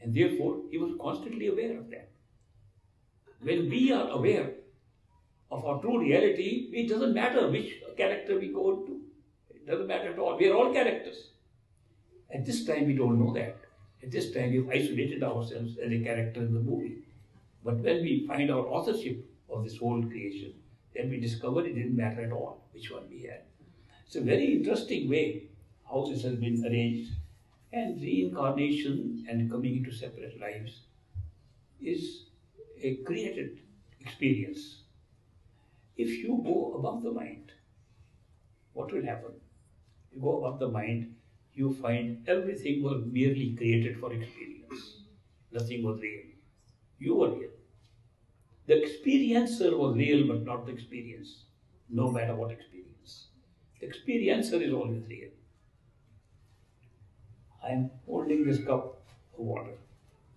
and therefore he was constantly aware of that. When we are aware of our true reality, it doesn't matter which character we go into. It doesn't matter at all. We are all characters. At this time, we don't know that. At this time, we've isolated ourselves as a character in the movie. But when we find our authorship of this whole creation, then we discover it didn't matter at all which one we had. It's a very interesting way how this has been arranged. And reincarnation and coming into separate lives is a created experience. If you go above the mind, what will happen? You go above the mind, you find everything was merely created for experience. Nothing was real. You were real. The experiencer was real, but not the experience, no matter what experience. The experiencer is always real. I am holding this cup of water,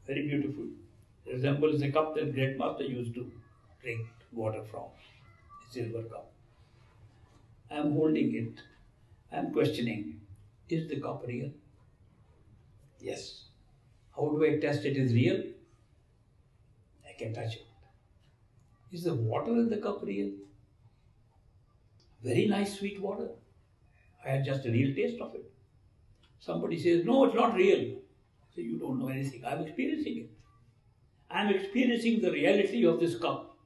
very beautiful. It resembles the cup that Great Master used to drink water from, a silver cup. I am holding it. I am questioning, is the cup real? Yes. How do I test it is real? I can touch it. Is the water in the cup real? Very nice sweet water. I had just a real taste of it. Somebody says, No, it's not real. I say, You don't know anything. I'm experiencing it. I'm experiencing the reality of this cup.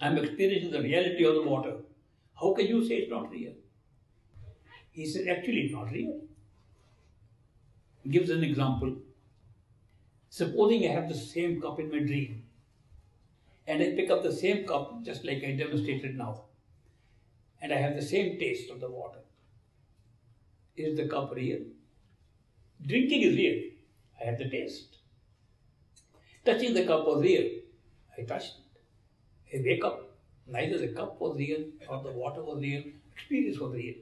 I'm experiencing the reality of the water. How can you say it's not real? He said, Actually, it's not real. Gives an example. Supposing I have the same cup in my dream, and I pick up the same cup, just like I demonstrated now, and I have the same taste of the water. Is the cup real? Drinking is real. I have the taste. Touching the cup was real. I touched it. I wake up. Neither the cup was real nor the water was real. Experience was real.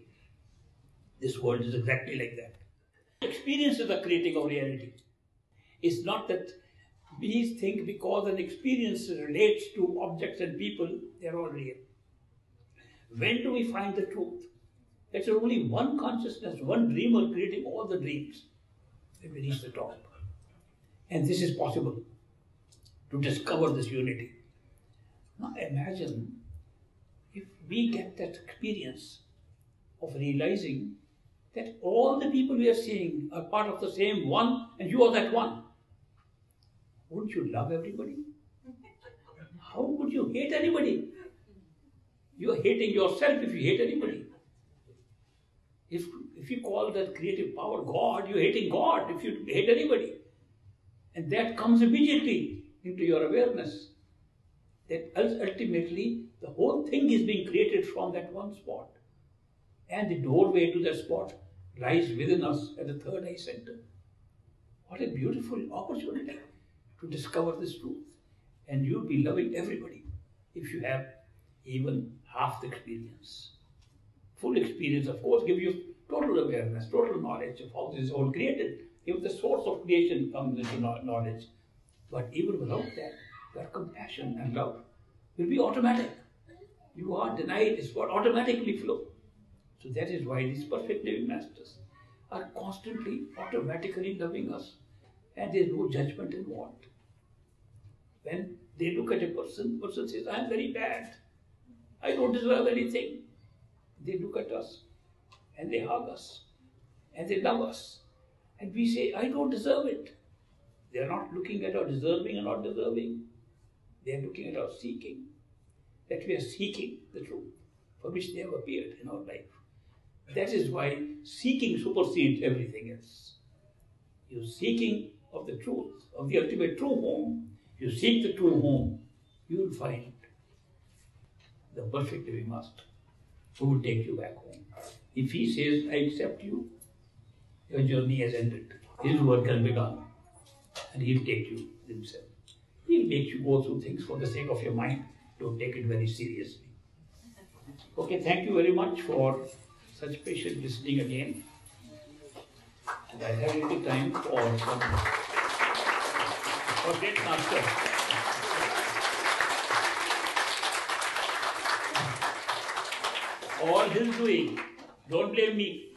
This world is exactly like that. Experiences are creating our reality. It's not that we think because an experience relates to objects and people, they're all real. When do we find the truth? There's only one consciousness, one dreamer creating all the dreams. Then we reach the top. And this is possible to discover this unity. Now imagine if we get that experience of realizing that all the people we are seeing are part of the same one and you are that one. Wouldn't you love everybody? How would you hate anybody? You are hating yourself if you hate anybody. If, if you call that creative power God, you're hating God if you hate anybody. And that comes immediately into your awareness. That ultimately the whole thing is being created from that one spot. And the doorway to that spot lies within us at the third eye center. What a beautiful opportunity to discover this truth. And you'll be loving everybody if you have even half experience. Full experience, of course, gives you total awareness, total knowledge of how this is all created. If the source of creation comes into knowledge, but even without that, your compassion and love will be automatic. You are denied it's what automatically flow. So that is why these perfect living masters are constantly automatically loving us and there is no judgment involved. When they look at a person, person says, I am very bad. I don't deserve anything. They look at us and they hug us and they love us. And we say, I don't deserve it. They are not looking at our deserving or not deserving. They are looking at our seeking. That we are seeking the truth for which they have appeared in our life. That is why seeking supersedes everything else. You're seeking of the truth, of the ultimate true home. You seek the true home, you will find the perfect living master who will take you back home. If he says, I accept you, your journey has ended. His work has begun. And he'll take you himself. He'll make you go through things for the sake of your mind. Don't take it very seriously. Okay, thank you very much for such patient listening again. And I have little time for some for master. All his doing. Don't blame me.